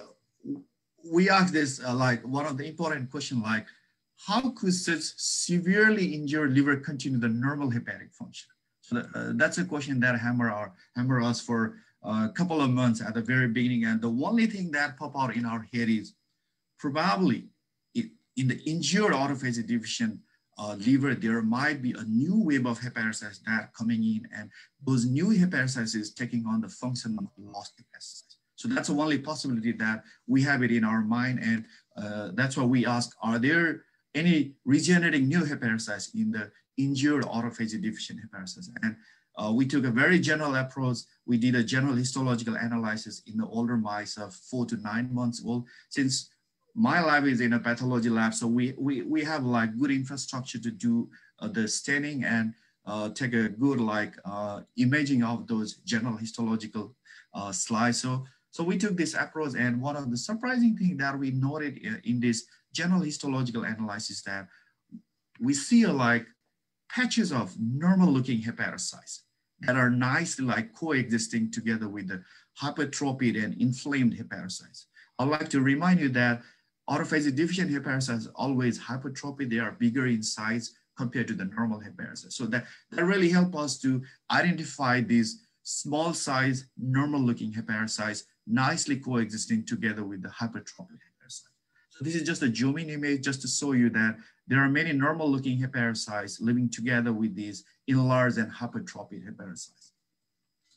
we ask this, uh, like one of the important question, like how could such severely injured liver continue the normal hepatic function? So that, uh, that's a question that hammer, our, hammer us for a couple of months at the very beginning. And the only thing that pop out in our head is probably in the injured autophagy deficient uh, liver, there might be a new wave of hepatocytes that coming in and those new hepatocytes is taking on the function of lost hepatocytes. So that's the only possibility that we have it in our mind. And uh, that's why we ask, are there any regenerating new hepatocytes in the injured autophagy deficient hepatocytes? And uh, we took a very general approach. We did a general histological analysis in the older mice of four to nine months old. Since my lab is in a pathology lab, so we we we have like good infrastructure to do uh, the staining and uh, take a good like uh, imaging of those general histological uh, slides. So so we took this approach, and one of the surprising thing that we noted in, this general histological analysis that we see like patches of normal looking hepatocytes that are nicely like coexisting together with the hypertrophied and inflamed hepatocytes. I'd like to remind you that autophagy deficient hepatocytes always hypertrophy. They are bigger in size compared to the normal hepatocytes. So that, that really help us to identify these small size, normal looking hepatocytes nicely coexisting together with the hypertrophic hepatocyte. So this is just a zoom in image just to show you that there are many normal looking hepatocytes living together with these enlarged and hypertrophic hepatocytes.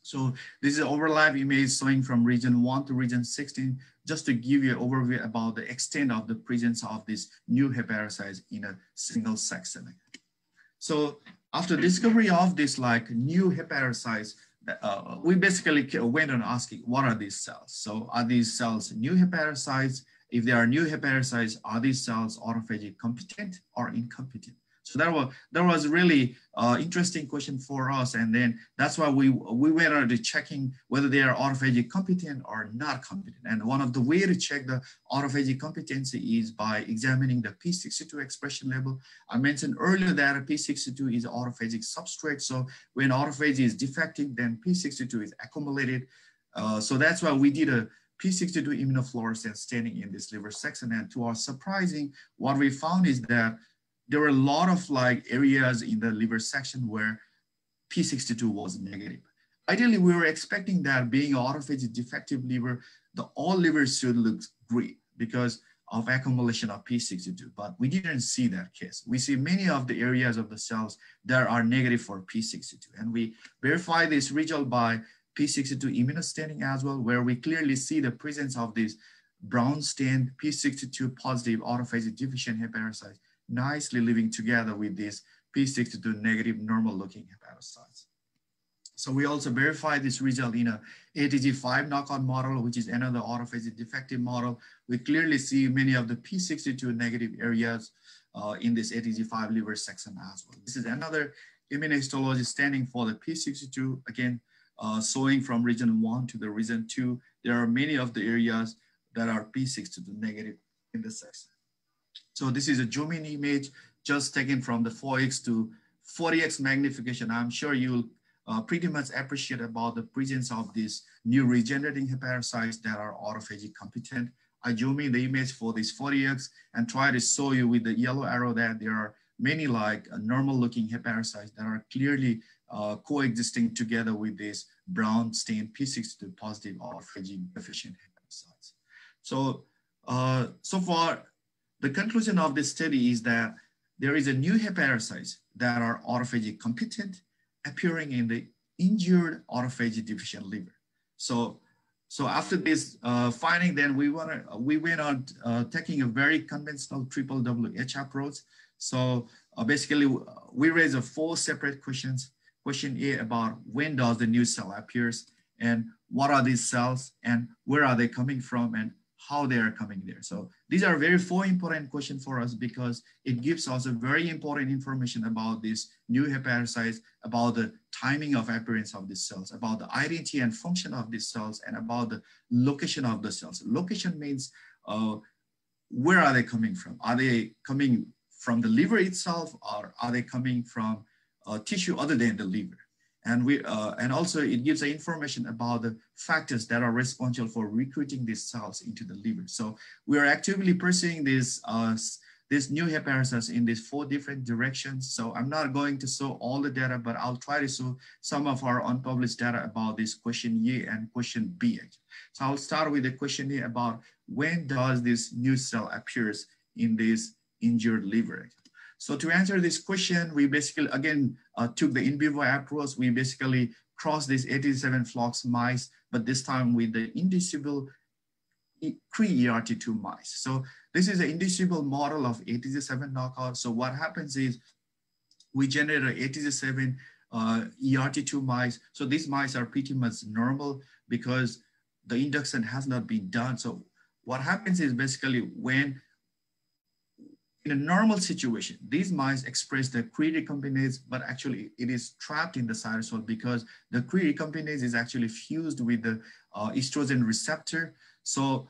So this is an overlap image showing from region 1 to region 16, just to give you an overview about the extent of the presence of these new hepatocytes in a single section. So after discovery of this like new hepatocytes, uh, we basically went on asking what are these cells? So are these cells new hepatocytes? If they are new hepatocytes, are these cells autophagy competent or incompetent? So that was that was really uh, interesting question for us, and then that's why we we to checking whether they are autophagy competent or not competent. And one of the way to check the autophagy competency is by examining the P62 expression level. I mentioned earlier that P62 is autophagic substrate. So when autophagy is defective, then P62 is accumulated. Uh, so that's why we did a P62 immunofluorescence staining in this liver section. And to our surprising, what we found is that there were a lot of like areas in the liver section where P62 was negative. Ideally, we were expecting that being autophagy defective liver, the all livers should look green because of accumulation of P62, but we didn't see that case. We see many of the areas of the cells that are negative for P62, and we verify this result by P62 immunostaining as well, where we clearly see the presence of these brown stained P62 positive autophagy deficient hepatocytes nicely living together with these P62 negative normal looking hepatocytes. So we also verify this result in a ATG5 knockout model, which is another autophagy defective model. We clearly see many of the P62 negative areas uh, in this ATG5 liver section as well. This is another immunohistology staining for the P62, again, uh, showing from region one to the region two. There are many of the areas that are P62 negative in this section. So this is a zoom in image just taken from the 4x to 40x magnification. I'm sure you'll uh, pretty much appreciate about the presence of these new regenerating hepatocytes that are autophagy competent. I zoom in the image for this 40x and try to show you with the yellow arrow that there are many like uh, normal looking hepatocytes that are clearly uh, coexisting together with this brown stained P62 positive autophagy deficient hepatocytes. So, uh, so far the conclusion of this study is that there is a new hepatocytes that are autophagy competent appearing in the injured autophagy deficient liver. So, so after this uh, finding, then we want to we went on uh, taking a very conventional triple WH approach. So uh, basically, we raised four separate questions. Question A about when does the new cell appears, and what are these cells, and where are they coming from, and how they are coming there. So these are very four important questions for us because it gives us a very important information about these new hepatocytes, about the timing of appearance of these cells, about the identity and function of these cells, and about the location of the cells. Location means uh, where are they coming from? Are they coming from the liver itself or are they coming from uh, tissue other than the liver? And, we, uh, and also it gives information about the factors that are responsible for recruiting these cells into the liver. So we are actively pursuing this, uh, this new hepatocytes in these four different directions. So I'm not going to show all the data, but I'll try to show some of our unpublished data about this question A and question B. So I'll start with the question A about when does this new cell appears in this injured liver. So to answer this question, we basically, again, uh, took the in vivo approach. We basically crossed these 87 flox mice, but this time with the inducible pre-ERT2 mice. So this is an inducible model of ATG7 knockout. So what happens is we generate an ATG7 uh, ERT2 mice. So these mice are pretty much normal because the induction has not been done. So what happens is basically when in a normal situation, these mice express the Cre recombinase, but actually it is trapped in the cytosol because the Cre recombinase is actually fused with the uh, estrogen receptor. So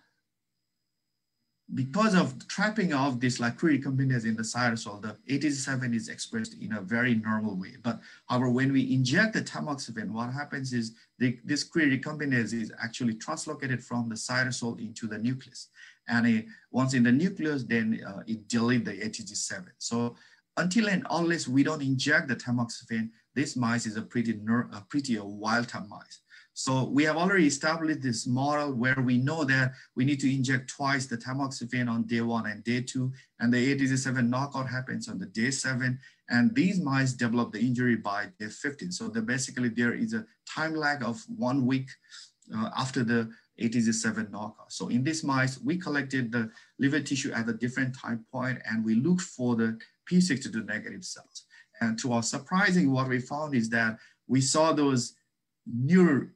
because of trapping of this like Cre recombinase in the cytosol, the ATG7 is expressed in a very normal way. But however, when we inject the tamoxifen, what happens is the, this Cre recombinase is actually translocated from the cytosol into the nucleus. And it, once in the nucleus, then uh, it deletes the ATG7. So until and unless we don't inject the tamoxifen, this mice is a pretty, a pretty wild type mice. So we have already established this model where we know that we need to inject twice the tamoxifen on day one and day two, and the ATG7 knockout happens on the day seven, and these mice develop the injury by day 15. So basically there is a time lag of one week uh, after the ATG7 knockout. So in this mice, we collected the liver tissue at a different time point and we looked for the P62 negative cells. And to our surprising, what we found is that we saw those new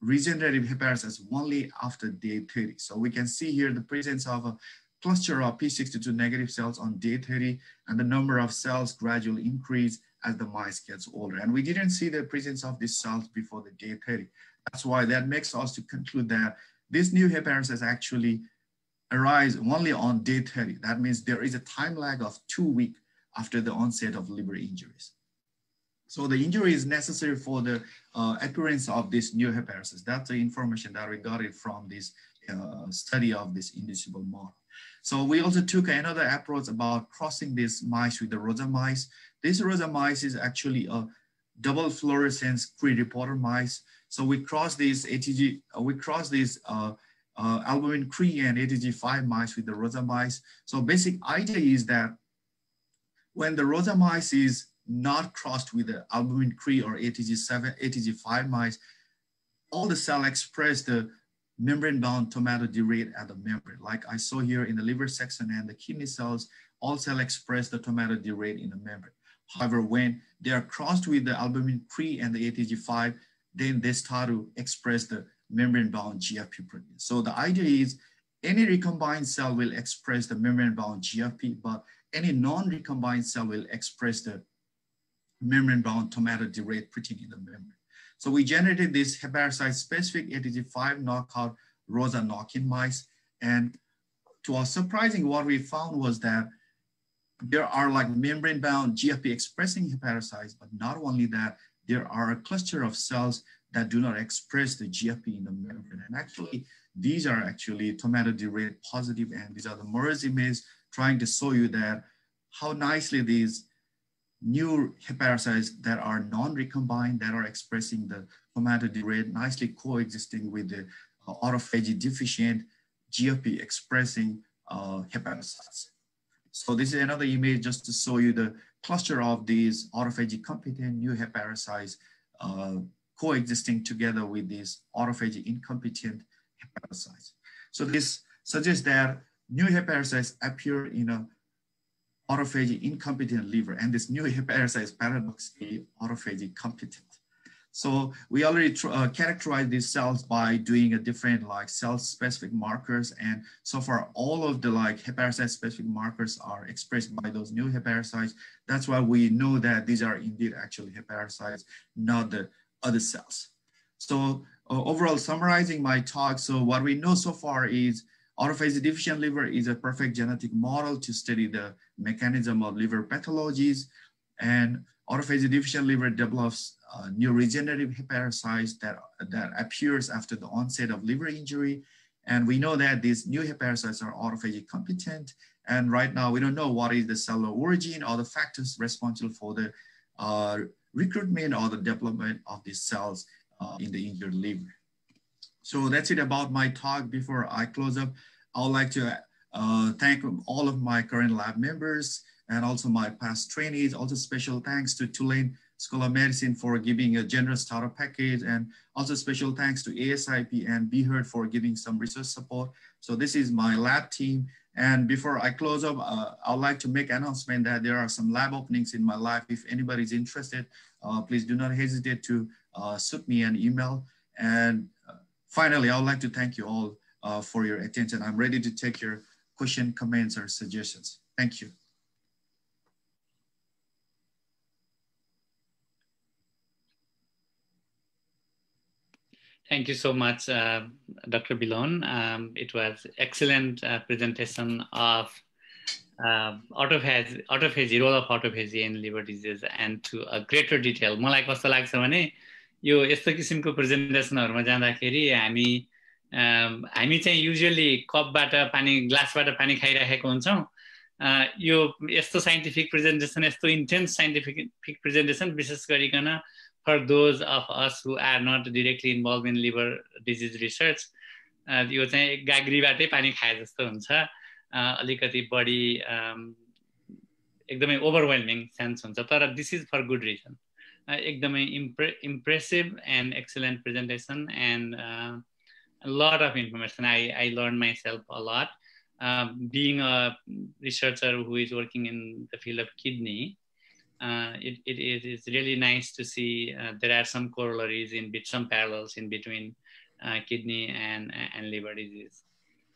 regenerative hepatocytes only after day 30. So we can see here the presence of a cluster of P62 negative cells on day 30 and the number of cells gradually increase as the mice gets older. And we didn't see the presence of these cells before the day 30. That's why that makes us to conclude that this new hepatocytes actually arise only on day 30. That means there is a time lag of two weeks after the onset of liver injuries. So the injury is necessary for the uh, appearance of this new hepatocytes. That's the information that we got it from this uh, study of this inducible model. So we also took another approach about crossing these mice with the Rosa mice. This Rosa mice is actually a double fluorescence pre-reporter mice. So we cross these ATG, uh, we cross these uh, uh, albumin Cre and ATG5 mice with the Rosa mice. So basic idea is that when the Rosa mice is not crossed with the albumin Cre or ATG7, ATG5 mice, all the cell express the membrane-bound tomato tomatodirate at the membrane. Like I saw here in the liver section and the kidney cells, all cell express the tomato tomatodirate in the membrane. However, when they are crossed with the albumin Cre and the ATG5, then they start to express the membrane-bound GFP protein. So the idea is any recombined cell will express the membrane-bound GFP, but any non-recombined cell will express the membrane-bound tomatodirate protein in the membrane. So we generated this hepatocyte-specific ATG5 knockout Rosa knock-in mice. And to our surprising, what we found was that there are like membrane-bound GFP expressing hepatocytes, but not only that, there are a cluster of cells that do not express the GFP in the membrane. And actually, these are actually tomatodirate positive, and these are the Murray's image trying to show you that how nicely these new hepatocytes that are non-recombined that are expressing the tomatodirate nicely coexisting with the uh, autophagy deficient GFP expressing uh, hepatocytes. So this is another image just to show you the cluster of these autophagy competent new hepatocytes uh, coexisting together with these autophagy incompetent hepatocytes. So this suggests that new hepatocytes appear in a autophagy incompetent liver, and this new hepatocyte paradoxically autophagy competent. So we already uh, characterized these cells by doing a different like cell specific markers. And so far all of the like hepatocyte specific markers are expressed by those new hepatocytes. That's why we know that these are indeed actually hepatocytes, not the other cells. So uh, overall summarizing my talk. So what we know so far is autophagy deficient liver is a perfect genetic model to study the mechanism of liver pathologies. And autophagy deficient liver develops uh, new regenerative hepatocytes that, that appears after the onset of liver injury. And we know that these new hepatocytes are autophagy competent And right now, we don't know what is the cellular origin or the factors responsible for the uh, recruitment or the development of these cells uh, in the injured liver. So that's it about my talk. Before I close up, I would like to uh, thank all of my current lab members and also my past trainees. Also special thanks to Tulane School of Medicine for giving a generous startup package and also special thanks to ASIP and BHERD for giving some research support. So this is my lab team. And before I close up, uh, I'd like to make announcement that there are some lab openings in my life. If anybody's interested, uh, please do not hesitate to uh, shoot me an email. And uh, finally, I would like to thank you all uh, for your attention. I'm ready to take your question, comments, or suggestions. Thank you. Thank you so much, uh, Dr. Bilon. Um, it was excellent uh, presentation of uh, autophagy, autophagy, role of autophagy in liver disease and to a greater detail. मलाई कस्तो लाग्छ भने यो यस्तो किसिमको प्रेजेन्टेसनहरूमा जाँदाखेरि हामी हामी चाहिँ युजली कपबाट पानी ग्लासबाट पानी खाइराखेको हुन्छौँ यो यस्तो साइन्टिफिक प्रेजेन्टेसन यस्तो इन्टेन्स साइन्टिफिक प्रेजेन्टेसन विशेष गरिकन for those of us who are not directly involved in liver disease research यो चाहिँ गाग्रीबाटै पानी खाए जस्तो हुन्छ अलिकति बढी एकदमै ओभरवेल्मिङ सेन्स हुन्छ तर this is for good reason एकदमै इम्प्रे impressive and excellent presentation and lot of information. I, I learned myself a lot. Uh, being a researcher who is working in the field of kidney, uh, it, it is really nice to see uh, there are some corollaries in bit some parallels in between uh, kidney and and liver disease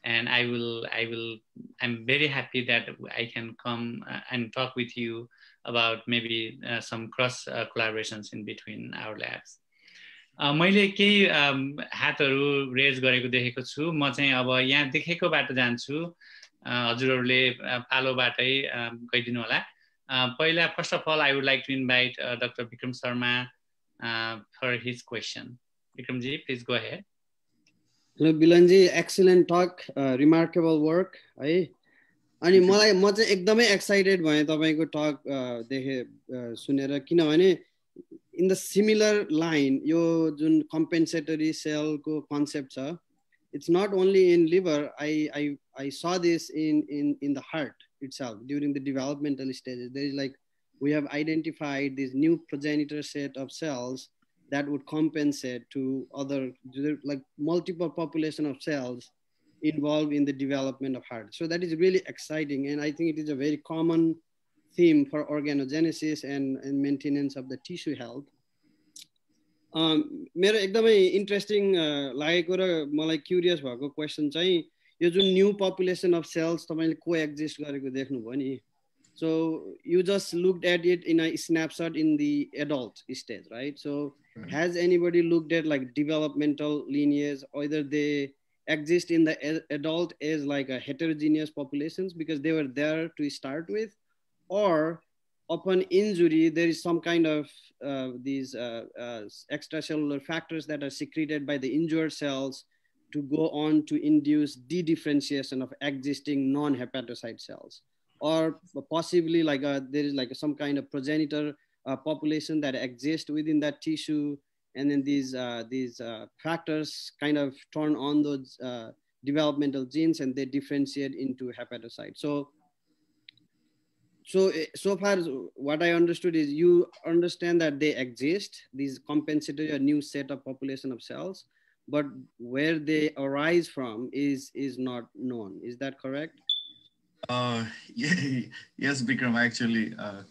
and i will i will i'm very happy that i can come uh, and talk with you about maybe uh, some cross uh, collaborations in between our labs मैले केही हातहरू raise गरेको देखेको छु म चाहिँ अब यहाँ देखेको बाटो जान्छु हजुरहरूले पालोबाटै गइदिनु होला पहिला first of all I would like to invite doctor Vikram Sharma for his question Vikramji please go ahead hello बिलनजी excellent talk remarkable work है अनि मलाई म चाहिँ एकदमै एक्साइटेड भएँ तपाईँको टक देखे सुनेर। किनभने इन द सिमिलर लाइन यो जुन कम्पेन्सेटरी सेलको कन्सेप्ट छ it's not only in liver I I I saw this in in in the heart itself during the developmental stages. There is like, we have identified this new progenitor set of cells that would compensate to other, like multiple population of cells involved in the development of heart. So that is really exciting. And I think it is a very common theme for organogenesis and, and maintenance of the tissue health. मेरो एकदमै interesting लागेको र मलाई curious भएको question चाहिँ यो जुन new population of cells तपाईँले को एक्जिस्ट गरेको देख्नुभयो नि so you just look at it in a snapshot in the adult stage right so has anybody looked at like developmental lineage either they exist in the adult as like a heterogeneous populations because they were there to start with or upon injury there is some kind of uh, these uh, uh, extracellular factors that are secreted by the injured cells to go on to induce de-differentiation of existing non-hepatocyte cells. Or possibly like a, there is like some kind of progenitor uh, population that exists within that tissue and then these uh, these uh, factors kind of turn on those uh, developmental genes and they differentiate into hepatocytes so so eh, so far what i understood is you understand that they exist these compensatory new set of population of cells but where they arise from is is not known. Is that correct? Uh, yeah, yes, Bikram. Actually, uh,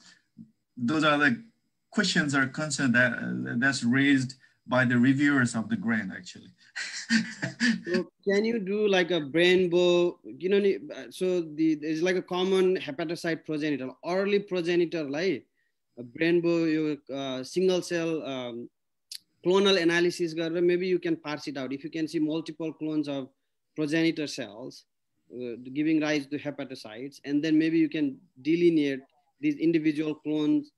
those are the questions or concerns that uh, that's raised by the reviewers of the grant. Actually. so can you do like a rainbow? You know, so the there's like a common hepatocyte progenitor, early progenitor, like a rainbow, uh, single cell um, clonal analysis maybe you can parse it out if you can see multiple clones of progenitor cells uh, giving rise to hepatocytes and then maybe you can delineate these individual clones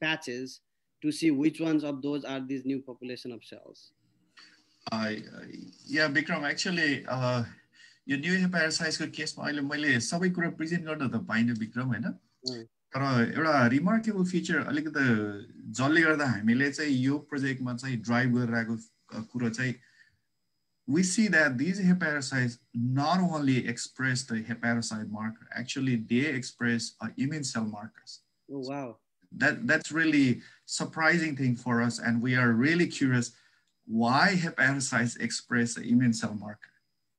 patches to see which ones of those are these new population of cells I, uh, yeah Bikram actually uh, यो new हेपारासाइजको केसमा अहिले मैले सबै कुरा present गर्न त पाइनँ विक्रम होइन तर एउटा रिमार्केबल फिचर अलिकति जसले गर्दा हामीले चाहिँ यो प्रोजेक्टमा चाहिँ ड्राइभ गरिरहेको कुरो चाहिँ we see that these hepatocytes not only express the hepatocyte marker, actually they express uh, immune cell markers. Oh, wow. That, that's really surprising thing for us. And we are really curious why hepatocytes express the immune cell marker.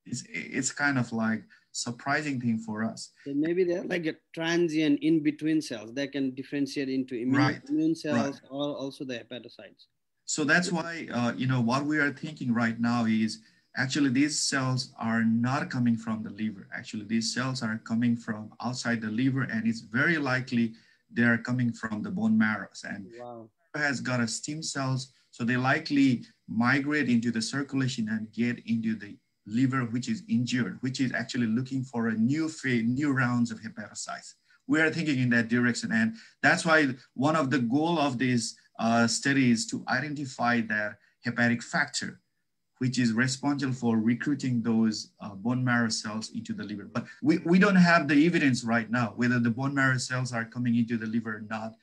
It's, it's kind of like surprising thing for us. So maybe they're like a transient in between cells that can differentiate into immune, right. immune cells right. or also the hepatocytes. So that's why, uh, you know, what we are thinking right now is actually these cells are not coming from the liver. Actually, these cells are coming from outside the liver and it's very likely they are coming from the bone marrows and wow. has got a stem cells. So they likely migrate into the circulation and get into the liver, which is injured, which is actually looking for a new phase, new rounds of hepatocytes. We are thinking in that direction. And that's why one of the goal of this uh, study is to identify that hepatic factor which is responsible for recruiting those uh, bone marrow cells into the liver. But we, we don't have the evidence right now whether the bone marrow cells are coming into the liver or not.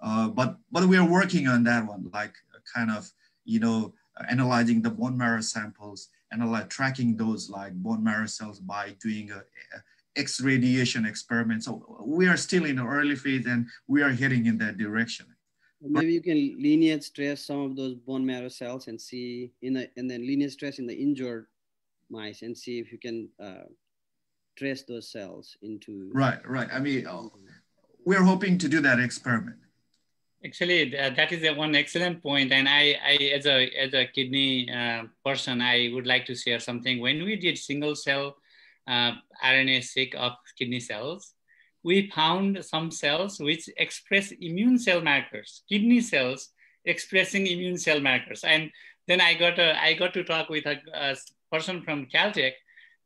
Uh, but but we are working on that one, like kind of you know analyzing the bone marrow samples, analyze tracking those like bone marrow cells by doing a, a X radiation experiment. So we are still in the early phase, and we are heading in that direction. Maybe you can lineage stress some of those bone marrow cells and see in the and then lineage stress in the injured mice and see if you can uh, trace those cells into. Right, right. I mean, uh, we're hoping to do that experiment. Actually, that is a one excellent point. And I, I as a as a kidney uh, person, I would like to share something. When we did single cell uh, RNA-seq of kidney cells, we found some cells which express immune cell markers, kidney cells expressing immune cell markers. And then I got, a, I got to talk with a, a person from Caltech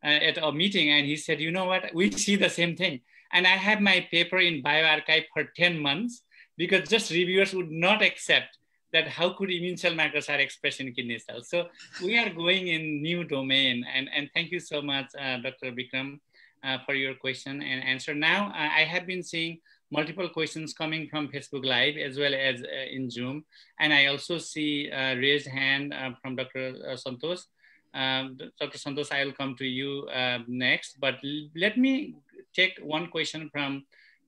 uh, at a meeting and he said, you know what, we see the same thing. And I had my paper in bioRxiv for 10 months because just reviewers would not accept that how could immune cell are expressed in kidney cells. So we are going in new domain. And, and thank you so much, uh, Dr. Bikram, uh, for your question and answer. Now, uh, I have been seeing multiple questions coming from Facebook Live as well as uh, in Zoom. And I also see a raised hand uh, from Dr. Uh, Santos. Um, Dr. Santos, I will come to you uh, next, but let me take one question from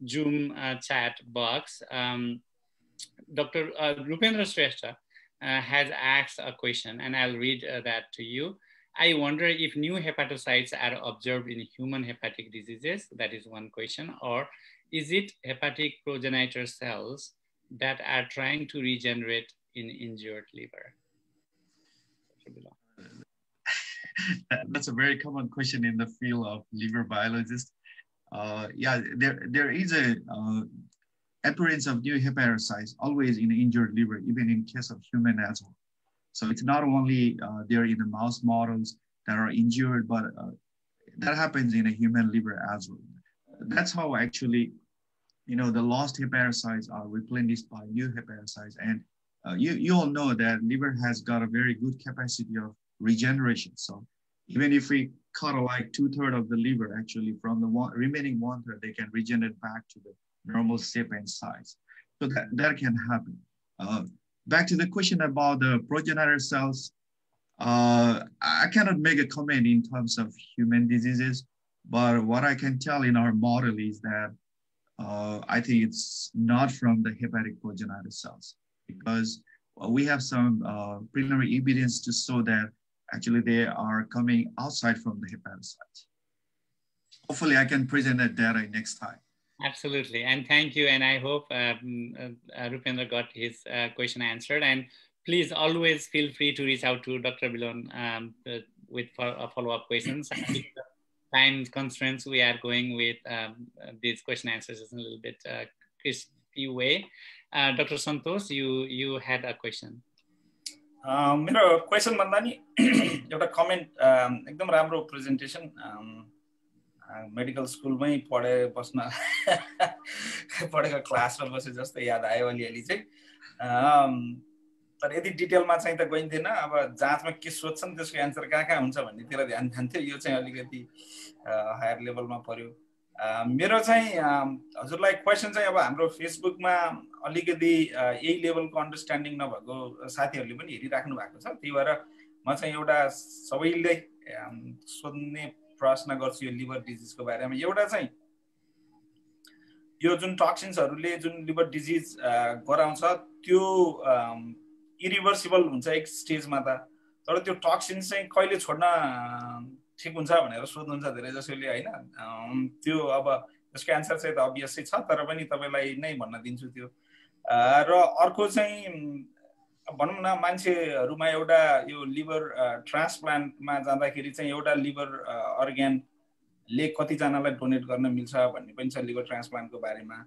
Zoom uh, chat box. Um, Dr. Uh, Rupendra Shrestha uh, has asked a question and I'll read that to you. I wonder if new hepatocytes are observed in human hepatic diseases. That is one question. Or is it hepatic progenitor cells that are trying to regenerate in injured liver? That's a very common question in the field of liver biologists. Uh, yeah, there, there is a uh, appearance of new hepatocytes always in injured liver, even in case of human as well. So it's not only uh, there in the mouse models that are injured, but uh, that happens in a human liver as well. That's how actually, you know, the lost hepatocytes are replenished by new hepatocytes. And uh, you, you all know that liver has got a very good capacity of regeneration. So even if we cut like two thirds of the liver, actually from the one, remaining one third, they can regenerate back to the normal shape and size. So that, that can happen. Uh, back to the question about the progenitor cells, uh, I cannot make a comment in terms of human diseases, but what I can tell in our model is that uh, I think it's not from the hepatic progenitor cells because we have some uh, preliminary evidence to show that actually they are coming outside from the hepatocytes. Hopefully I can present that data next time. Absolutely, and thank you. And I hope um, uh, Rupendra got his uh, question answered. And please always feel free to reach out to Dr. Bilon um, uh, with uh, follow-up questions. time constraints, we are going with um, these question answers in a little bit uh, crispy way. Uh, Dr. Santos, you you had a question. मेरो question भन्दा नि एउटा comment एकदम राम्रो presentation medical स्कुलमै पढे बस्न पढेको क्लासमा बसे जस्तो याद आयो अलिअलि चाहिँ। तर यति डिटेलमा चाहिँ त गइन्थेन अब जाँचमा के सोध्छन् त्यसको एन्सर कहाँ कहाँ हुन्छ भन्नेतिर ध्यान जान्थ्यो यो चाहिँ अलिकति हायर लेभलमा पर्यो। मेरो चाहिँ हजुरलाई क्वेसन चाहिँ अब हाम्रो फेसबुकमा अलिकति यही लेभलको अन्डरस्ट्यान्डिङ नभएको साथीहरूले पनि हेरिराख्नु भएको छ। त्यही भएर म चाहिँ एउटा सबैले सोध्ने प्रश्न गर्छु यो लिभर डिजिजको बारेमा। एउटा चाहिँ यो जुन टक्सिन्सहरूले जुन लिभर डिजिज गराउँछ त्यो इरिभर्सिबल हुन्छ एक स्टेजमा त। तर त्यो टक्सिन्स चाहिँ कहिले छोड्न ठिक हुन्छ भनेर सोध्नुहुन्छ धेरै जसोले होइन त्यो अब त्यसको एन्सर चाहिँ त अभियसै छ तर पनि तपाईँलाई नै भन्न दिन्छु त्यो। र अर्को चाहिँ भनौँ न मान्छेहरूमा एउटा यो लिभर ट्रान्सप्लान्टमा जाँदाखेरि चाहिँ एउटा लिभर अर्ग्यानले कतिजनालाई डोनेट गर्न मिल्छ भन्ने पनि छ लिभर ट्रान्सप्लान्टको बारेमा।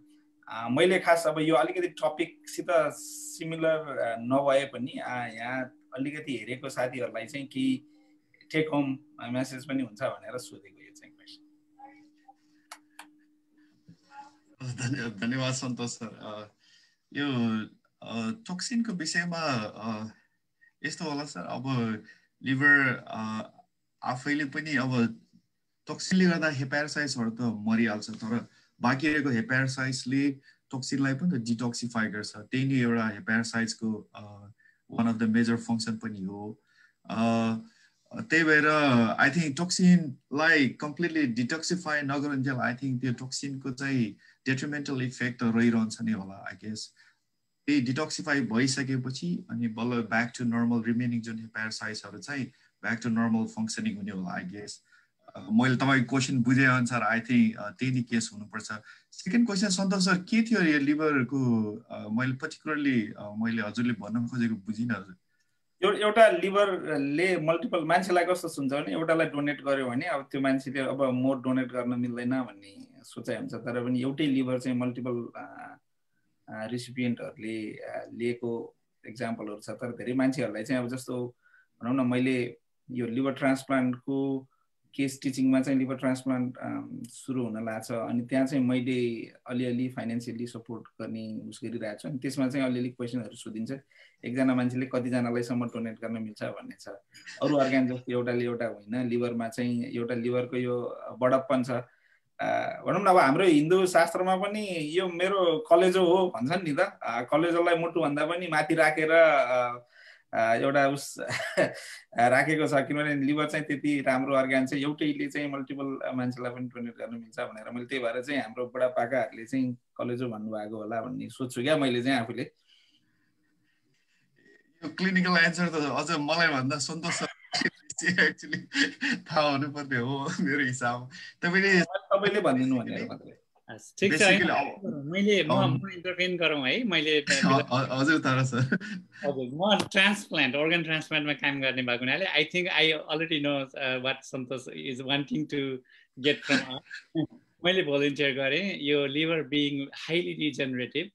मैले खास अब यो अलिकति टपिकसित सिमिलर नभए पनि यहाँ अलिकति हेरेको साथीहरूलाई चाहिँ केही टेक होम मेसेज पनि हुन्छ भनेर सोधेको यो चाहिँ क्वेसन धन्यवाद सन्तोष सर। यो टोक्सिनको विषयमा यस्तो होला सर अब लिभर आफैले पनि अब टोक्सिनले गर्दा हेपारासाइट्सहरू त मरिहाल्छ तर बाँकी रहेको हेपारासाइट्सले टोक्सिनलाई पनि त डिटोक्सिफाई गर्छ। त्यही नै एउटा हेपारासाइट्सको one of the major function पनि हो। त्यही भएर आई थिङ्क टोक्सिनलाई कम्प्लिटली डिटोक्सिफाई नगरुन्जेल आई थिङ्क त्यो टोक्सिनको चाहिँ डेट्रिमेन्टल इफेक्ट रहिरहन्छ नै होला आई गेस त्यही डिटोक्सिफाई भइसकेपछि अनि बल्ल ब्याक टु नर्मल रिमेनिङ जुन हेपारासाइट्सहरू चाहिँ ब्याक टु नर्मल फङ्सनिङ हुने होला आई गेस मैले तपाईँको क्वेसन बुझे अनुसार आई थिङ्क त्यही नै केस हुनुपर्छ। सेकेन्ड क्वेसन सन्तोष सर के थियो यो लिभरको मैले पर्टिकुलरली मैले हजुरले भन्न खोजेको बुझिनँ। हजुर एउटा लिभरले मल्टिपल मान्छेलाई कस्तो हुन्छ भने एउटालाई डोनेट गर्यो भने अब त्यो मान्छेले अब मोर डोनेट गर्न मिल्दैन भन्ने सोचाइ हुन्छ। तर पनि एउटै लिभर चाहिँ मल्टिपल रिसिपिएन्टहरूले लिएको इक्जाम्पलहरू छ। तर धेरै मान्छेहरूलाई चाहिँ अब जस्तो भनौँ न मैले यो लिभर ट्रान्सप्लान्टको केस टिचिङमा चाहिँ लिभर ट्रान्सप्लान्ट सुरु हुन लाग्छ। अनि त्यहाँ चाहिँ मैले अलिअलि फाइनेन्सियली सपोर्ट गर्ने उस गरिरहेको छु। अनि त्यसमा चाहिँ अलिअलि क्वेसनहरू सोधिन्छ एकजना मान्छेले कतिजनालाईसम्म डोनेट गर्न मिल्छ भन्ने छ। अरू अर्ग्यान जस्तो एउटाले एउटा होइन लिभरमा चाहिँ एउटा लिभरको यो बडप्पन छ। भनौँ न अब हाम्रो हिन्दू शास्त्रमा पनि यो मेरो कलेजो हो भन्छन् नि त। कलेजोलाई मुटुभन्दा पनि माथि राखेर एउटा उस राखेको छ किनभने लिभर चाहिँ त्यति राम्रो अर्ग्यान चाहिँ एउटैले चाहिँ मल्टिपल मान्छेलाई पनि डोनेट गर्नु मिल्छ भनेर मैले त्यही भएर चाहिँ हाम्रो बुढापाकाहरूले चाहिँ कलेजो भन्नुभएको होला भन्ने सोध्छु क्या मैले चाहिँ आफूले। यो क्लिनिकल एन्सर त अझ मलाई भन्दा सन्तोष एक्चुली थाहा हुनुपर्ने हो मेरो हिसाब तपाईँले तपाईँले भनिदिनु भनेर मात्रै। ठिक छ मैले म इन्टरभेन गरौँ है। मैले हजुर तर सर। हजुर म ट्रान्सप्लान्ट अर्गन ट्रान्सप्लान्टमा काम गर्ने भएको हुनाले I think I already know what Santosh is wanting to get from मैले भोलिन्टियर गरेँ यो liver being highly regenerative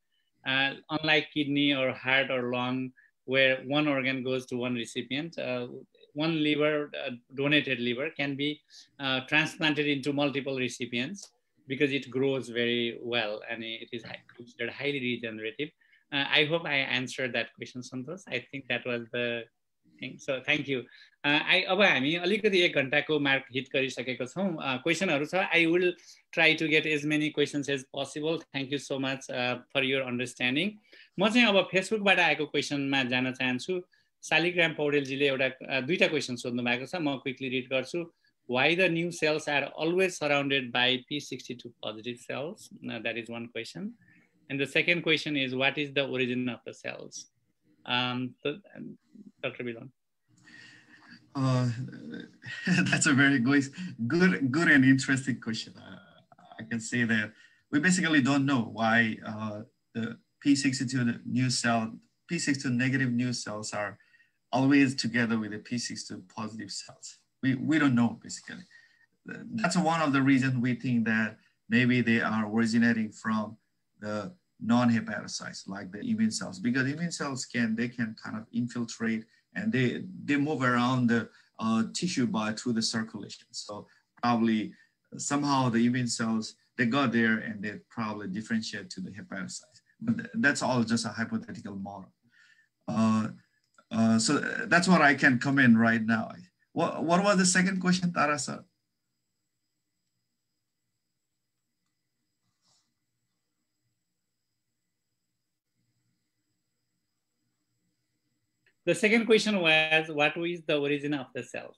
unlike kidney or heart or lung where one organ goes to one recipient uh, one liver uh, donated liver can be uh, transplanted into multiple recipients. Because it grows very well and it is considered highly regenerative. Uh, I hope I answered that question, Santos. I think that was the thing. So thank you. I अब हामी अलिकति एक घन्टाको mark hit गरिसकेको छौँ क्वेसनहरू छ I will try to get as many questions as possible thank you so much for your understanding म चाहिँ अब फेसबुकबाट आएको क्वेसनमा जान चाहन्छु शालिग्राम पौडेलजीले एउटा दुईवटा क्वेसन सोध्नु भएको छ म क्विकली रिड गर्छु why the new cells are always surrounded by P62 positive cells? Now, that is one question. And the second question is, what is the origin of the cells? Um, so, um, Dr. Bilon. Uh, that's a very good, good, good and interesting question. Uh, I can say that we basically don't know why uh, the P62 new cell, P62 negative new cells are always together with the P62 positive cells we, we don't know basically. That's one of the reasons we think that maybe they are originating from the non-hepatocytes like the immune cells because immune cells can they can kind of infiltrate and they they move around the uh, tissue by through the circulation so probably somehow the immune cells they got there and they probably differentiate to the hepatocytes but that's all just a hypothetical model uh, Uh, so that's what I can comment right now. What, what was the second question, Tara sir? The second question was, what is the origin of the cells?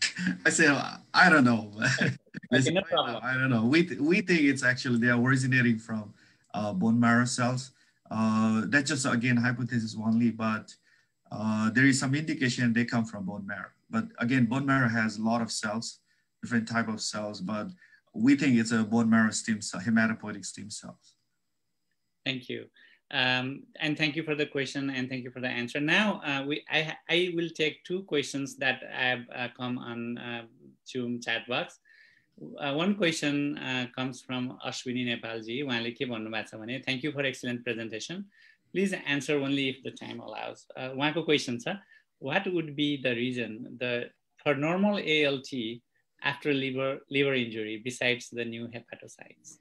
I say, I don't know. okay, no problem. I don't know. We, th we think it's actually they are originating from uh, bone marrow cells. Uh, that's just, again, hypothesis only, but uh, there is some indication they come from bone marrow. But again, bone marrow has a lot of cells, different type of cells, but we think it's a bone marrow stem cell, hematopoietic stem cells. Thank you. Um, and thank you for the question and thank you for the answer. Now, uh, we, I, I will take two questions that have uh, come on uh, Zoom chat box. Uh, one question uh, comes from Ashwini Nepalji. Thank you for excellent presentation. Please answer only if the time allows उहाँको question छ what would be the reason the for normal ALT after liver liver injury besides the new hepatocytes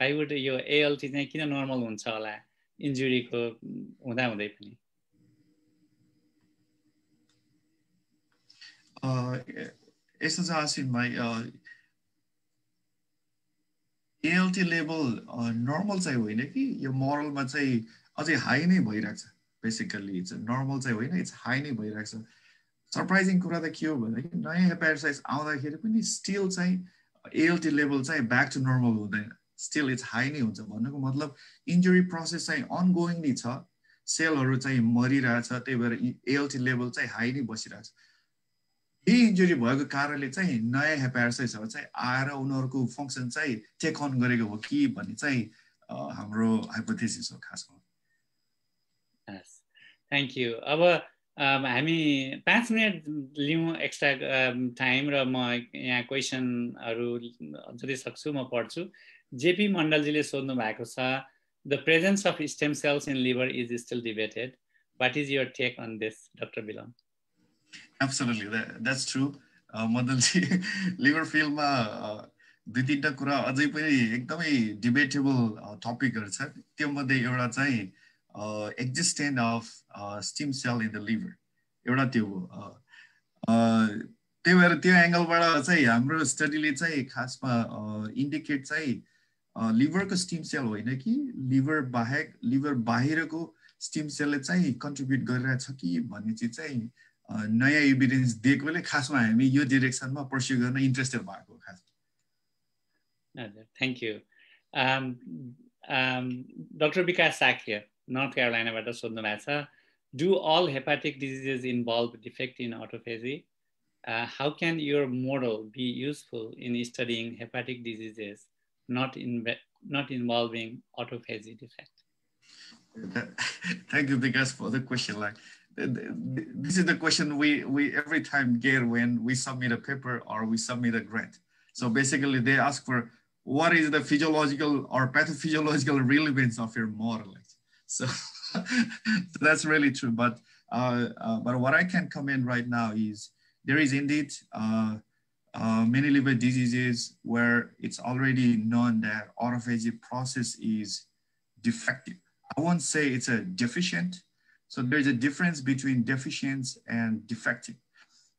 would yo ALT चाहिँ किन normal हुन्छ होला? इन्जुरीको हुँदाहुँदै पनि। यस्तो छ आसिन भाइ एएलटी लेभल नर्मल चाहिँ होइन कि? यो मोरलमा चाहिँ अझै हाई नै भइरहेको छ बेसिकल्ली इट्स नर्मल चाहिँ होइन इट्स हाई नै भइरहेको छ। सरप्राइजिङ कुरा त के हो भन्दाखेरि नयाँ हेपाटाइटिस आउँदाखेरि पनि स्टिल चाहिँ एएलटी लेभल चाहिँ ब्याक टु नर्मल हुँदैन। स्टिल इट्स हाई नै हुन्छ भन्नुको मतलब इन्जुरी प्रोसेस चाहिँ अनगोइङ नै छ। सेलहरू चाहिँ मरिरहेछ त्यही भएर एएलटी लेभल चाहिँ हाई नै बसिरहेछ। यही इन्जुरी भएको कारणले चाहिँ नयाँ हेपाटाइटिसहरू चाहिँ आएर उनीहरूको फङ्सन चाहिँ टेक अन गरेको हो कि भन्ने चाहिँ हाम्रो हाइपोथेसिस हो खासमा थ्याङ्क यू अब हामी पाँच मिनट लिउँ एक्स्ट्रा टाइम र म यहाँ क्वेसनहरू जति सक्छु म पढ्छु। जेपी मण्डलजीले सोध्नु भएको छ the presence of stem cells in liver is still debated what is your take on this doctor Bilon absolutely that's true Madanji liver फिल्डमा दुई तिनवटा कुरा अझै पनि एकदमै डिबेटेबल टपिकहरू छ त्यो मध्ये एउटा चाहिँ existent of stem cell in the liver एउटा त्यो हो त्यही भएर त्यो एङ्गलबाट चाहिँ हाम्रो स्टडीले चाहिँ खासमा इन्डिकेट चाहिँ लिभरको स्टिम सेल होइन कि लिभर बाहेक लिभर बाहिरको स्टिम सेलले चाहिँ कन्ट्रिब्युट गरिरहेछ कि भन्ने चिज चाहिँ नयाँ इभिडेन्स दिएकोले खासमा हामी यो डिरेक्सनमा पर्स्यु गर्न इन्ट्रेस्टेड भएको खास हजुर thank you doctor Vikas Shakya North क्यारोलाइनाबाट सोध्नु भएको छ do all hepatic diseases involve defect in autophagy how can your model be useful in studying hepatic diseases not in not involving autophagy defect? Thank you, Vikas, for the question. Like this is the question we we every time get when we submit a paper or we submit a grant. So basically, they ask for what is the physiological or pathophysiological relevance of your model. So, that's really true. But uh, uh, but what I can comment right now is there is indeed uh, uh, many liver diseases where it's already known that autophagy process is defective. I won't say it's a deficient. So there's a difference between deficient and defective.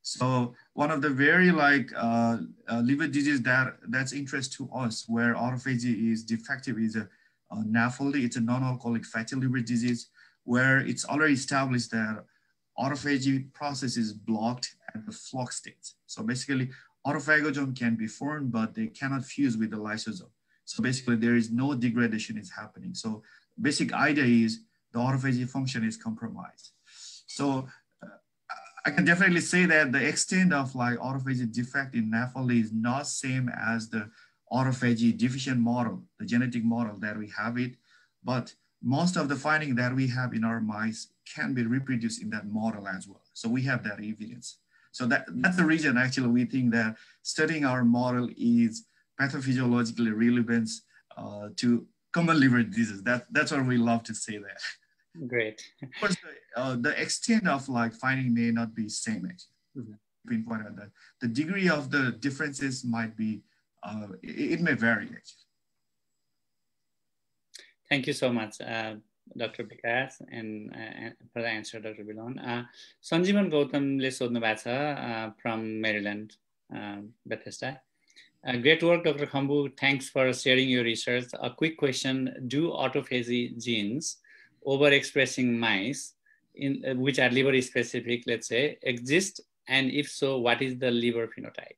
So one of the very like uh, uh, liver disease that that's interest to us where autophagy is defective is a, a NAFLD. It's a non-alcoholic fatty liver disease where it's already established that autophagy process is blocked at the flux state. So basically autophagosome can be formed, but they cannot fuse with the lysosome. So basically there is no degradation is happening. So basic idea is the autophagy function is compromised. So uh, I can definitely say that the extent of like autophagy defect in NAFLD is not same as the autophagy deficient model, the genetic model that we have it, but most of the finding that we have in our mice can be reproduced in that model as well. So we have that evidence. So that, that's the reason actually we think that studying our model is pathophysiologically relevant uh, to common liver diseases. That, that's what we love to say there. great of course uh, the, extent of like finding may not be same it mm-hmm. the degree of the differences might be uh, it, may vary thank you so much uh, dr bikas and for the answer dr Bilon. uh, sanjivan gautam uh, from maryland bethesda great work, Dr. Khambu. Thanks for sharing your research. A quick question Do autophagy genes overexpressing mice, in, uh, which are liver specific, let's say, exist? And if so, what is the liver phenotype?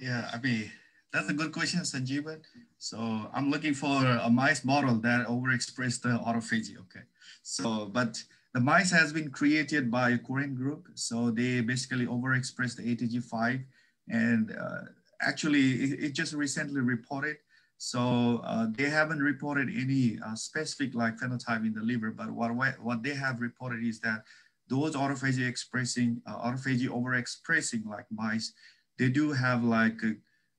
Yeah, I mean, that's a good question, Sanjeevan. So I'm looking for a mice model that overexpress the autophagy, okay? So, but the mice has been created by a Korean group. So they basically overexpress the ATG5 and uh, actually it, it, just recently reported. So uh, they haven't reported any uh, specific like phenotype in the liver, but what, what they have reported is that those autophagy expressing, uh, autophagy overexpressing like mice, they do have like a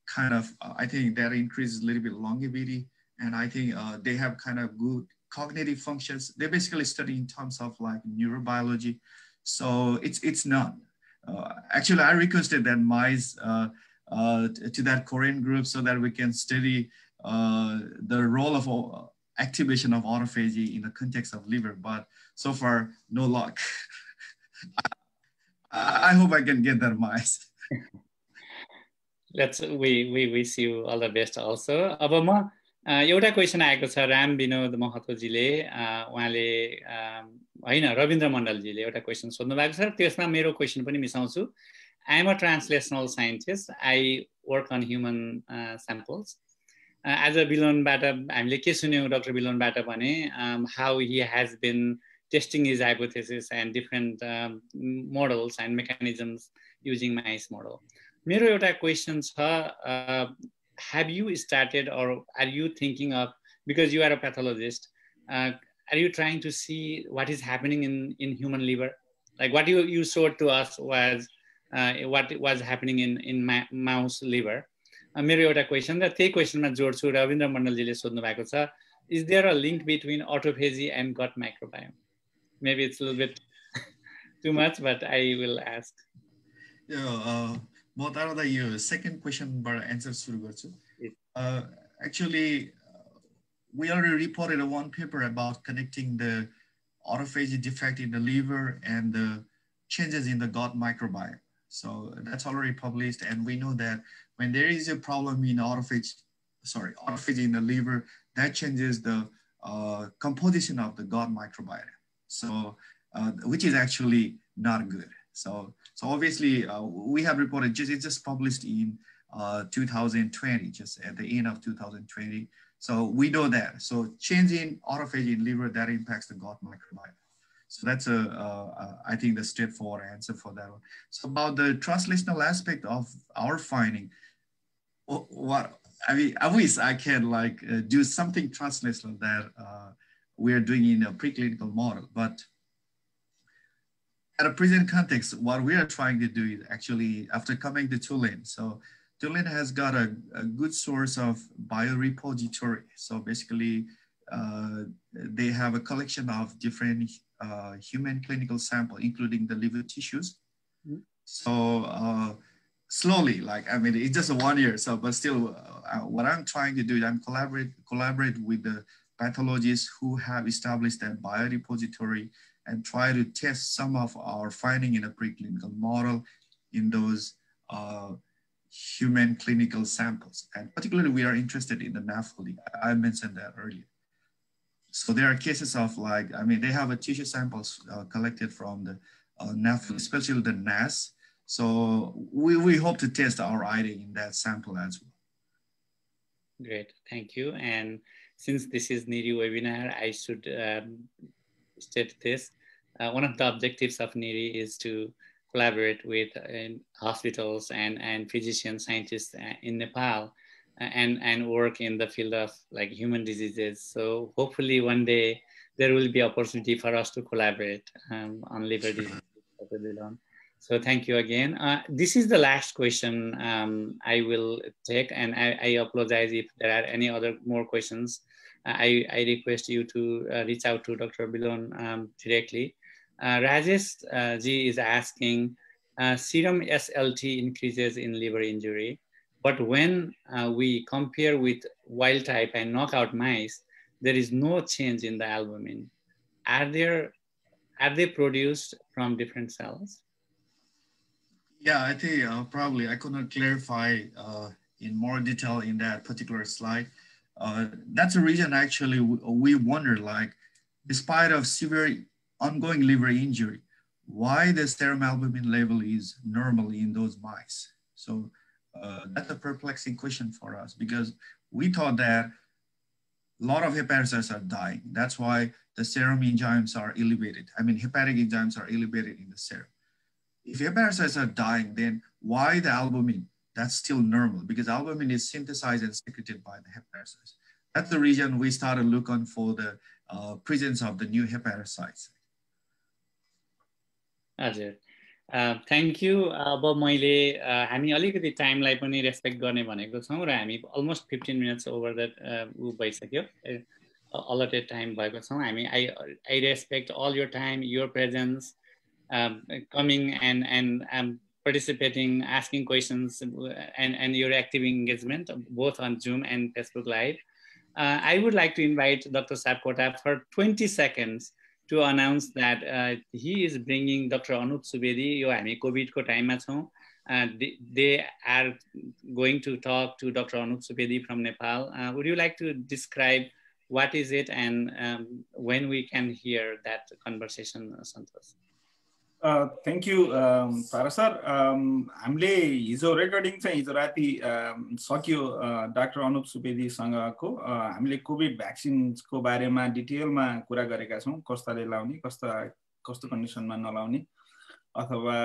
kind of, uh, I think that increases a little bit longevity. And I think uh, they have kind of good cognitive functions. They basically study in terms of like neurobiology. So it's, it's none. Uh, actually, I requested that mice uh, to that Korean group so that we can study the role of uh, activation of autophagy in the context of liver, but so far, no luck. I, I hope I can get that mice. let's we we wish you all the best also अब म एउटा question आएको छ राम विनोद महतोजीले उहाँले होइन रविन्द्र मण्डलजीले एउटा question सोध्नु भएको छ त्यसमा मेरो क्वेसन पनि मिसाउँछु I a translational scientist I work on human samples as a बिलोनबाट हामीले के सुन्यौँ डक्टर बिलोनबाट भने how he has bin testing his hypothesis and different um, models and mechanisms using mice model. मेरो एउटा क्वेसन छ have you started or are you thinking of because you are a pathologist uh, are you trying to see what is happening in in human liver like what you you showed to us was uh, what was happening in in mouse liver मेरो एउटा question र त्यही क्वेसनमा जोड्छु रविन्द्र मण्डलजीले सोध्नु भएको छ is there a link between autophagy and gut microbiome maybe it's लिल bit too much but I will ask म तारालाई यो second क्वेसनबाट answer सुरु गर्छु actually we already reported a one paper about connecting the autophagy defect in the liver and the changes in the gut microbiome. So that's already published. And we know that when there is a problem in autophagy, sorry, autophagy in the liver, that changes the uh, composition of the gut microbiota. So, uh, which is actually not good. So, so obviously uh, we have reported, just, it's just published in uh, 2020, just at the end of 2020. So we know that. So changing autophagy in liver, that impacts the gut microbiota. So that's a, I think the straightforward answer for that one. So about the translational aspect of our finding, what I mean, I wish I can like uh, do something translational that uh, we're doing in a preclinical model, but at a present context, what we are trying to do is actually after coming to Tulane. So Tulane has got a, a good source of biorepository. So basically, uh, they have a collection of different uh, human clinical sample, including the liver tissues. Mm-hmm. So uh, slowly, like I mean, it's just a one year. So, but still, uh, what I'm trying to do is I'm collaborate collaborate with the pathologists who have established that biorepository and try to test some of our finding in a preclinical model in those uh, human clinical samples. And particularly we are interested in the NAFLD. I mentioned that earlier. So there are cases of like, I mean, they have a tissue samples uh, collected from the uh, NAFLD, especially the NASH. So we, we hope to test our ID in that sample as well. Great, thank you. And since this is NIRI webinar, I should um, state this. Uh, one of the objectives of NIRI is to collaborate with uh, hospitals and, and physician scientists uh, in Nepal uh, and, and work in the field of like human diseases. So hopefully one day there will be opportunity for us to collaborate um, on liver disease. So thank you again. Uh, this is the last question um, I will take and I, I, apologize if there are any other more questions. I, I request you to uh, reach out to Dr. Bilon um, directly. Uh, Rajesh uh, G is asking, uh, serum ALT increases in liver injury, but when uh, we compare with wild type and knockout mice, there is no change in the albumin. Are there are they produced from different cells? Yeah, I think uh, probably I could not clarify uh, in more detail in that particular slide. Uh, that's the reason actually we, we wonder like, despite of severe ongoing liver injury, why the serum albumin level is normal in those mice. So uh, that's a perplexing question for us because we thought that a lot of hepatocytes are dying. That's why the serum enzymes are elevated. I mean, hepatic enzymes are elevated in the serum If hepatocytes are dying, then why the albumin? That's still normal because albumin is synthesized and secreted by the hepatocytes. That's the reason we started looking for the uh, presence of the new hepatocytes. हजुर thank you अब मैले हामी अलिकति टाइमलाई पनि respect गर्ने भनेको छौँ र हामी almost fifteen minutes over that ऊ भइसक्यो अलटेड टाइम भएको छौँ हामी I I respect Al your time your presence um, coming and and um, participating, asking questions, and, and your active engagement, both on Zoom and Facebook Live. Uh, I would like to invite Dr. Sapkota for 20 seconds to announce that uh, he is bringing Dr. Anup Subedi, यो हामी कोभिडको टाइममा and they are going to talk to Dr. Anup Subedi from Nepal. Uh, would you like to describe what is it and um, when we can hear that conversation, Santosh? Thank you Tara sir हामीले हिजो recording चाहिँ हिजो राति सक्यो doctor Anup सुवेदीसँगको हामीले covid भ्याक्सिन्सको बारेमा डिटेलमा कुरा गरेका छौँ कस्ताले लाउने कस्ता कस्तो कन्डिसनमा नलाउने अथवा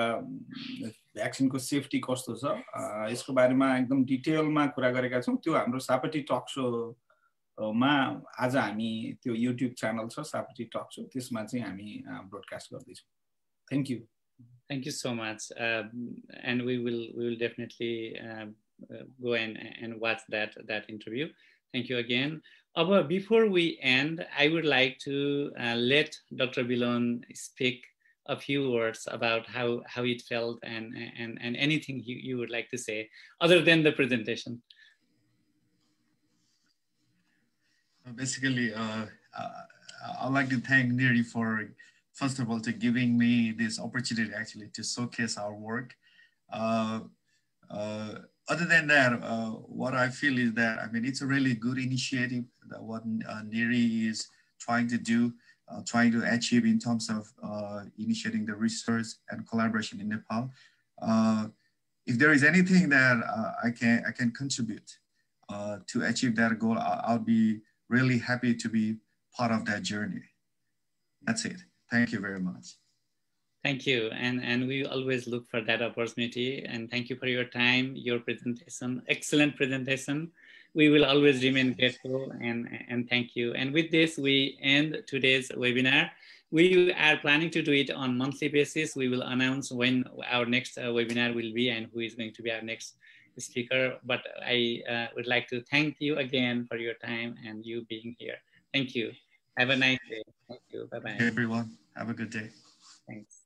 भ्याक्सिनको सेफ्टी कस्तो छ यसको बारेमा एकदम डिटेलमा कुरा गरेका छौँ त्यो हाम्रो सापटी टक सोमा आज हामी त्यो युट्युब च्यानल छ सापटी टक सो त्यसमा चाहिँ हामी ब्रोडकास्ट गर्दैछौँ Thank you. Thank you so much. Um, and we will we will definitely um, uh, go and, and watch that that interview. Thank you again. Uh, before we end, I would like to uh, let Dr. Bilon speak a few words about how, how it felt and, and, and anything you, you would like to say other than the presentation. Basically, uh, uh I'd like to thank NIRI for first of all, to giving me this opportunity actually to showcase our work. Uh, uh, other than that, uh, what I feel is that, I mean, it's a really good initiative that what uh, NIRI is trying to do, uh, trying to achieve in terms of uh, initiating the research and collaboration in Nepal. if there is anything that I, can, I can contribute to achieve that goal, I'll be really happy to be part of that journey. That's it. Thank you very much. Thank you. And, and we always look for that opportunity. And thank you for your time, your presentation, excellent presentation. We will always remain grateful and, and thank you. And with this, we end today's webinar. We are planning to do it on monthly basis. We will announce when our next uh, webinar will be and who is going to be our next speaker. But I uh, would like to thank you again for your time and you being here. Thank you. Have a nice day. Thank you. Bye-bye. Hey, everyone. Have a good day. Thanks.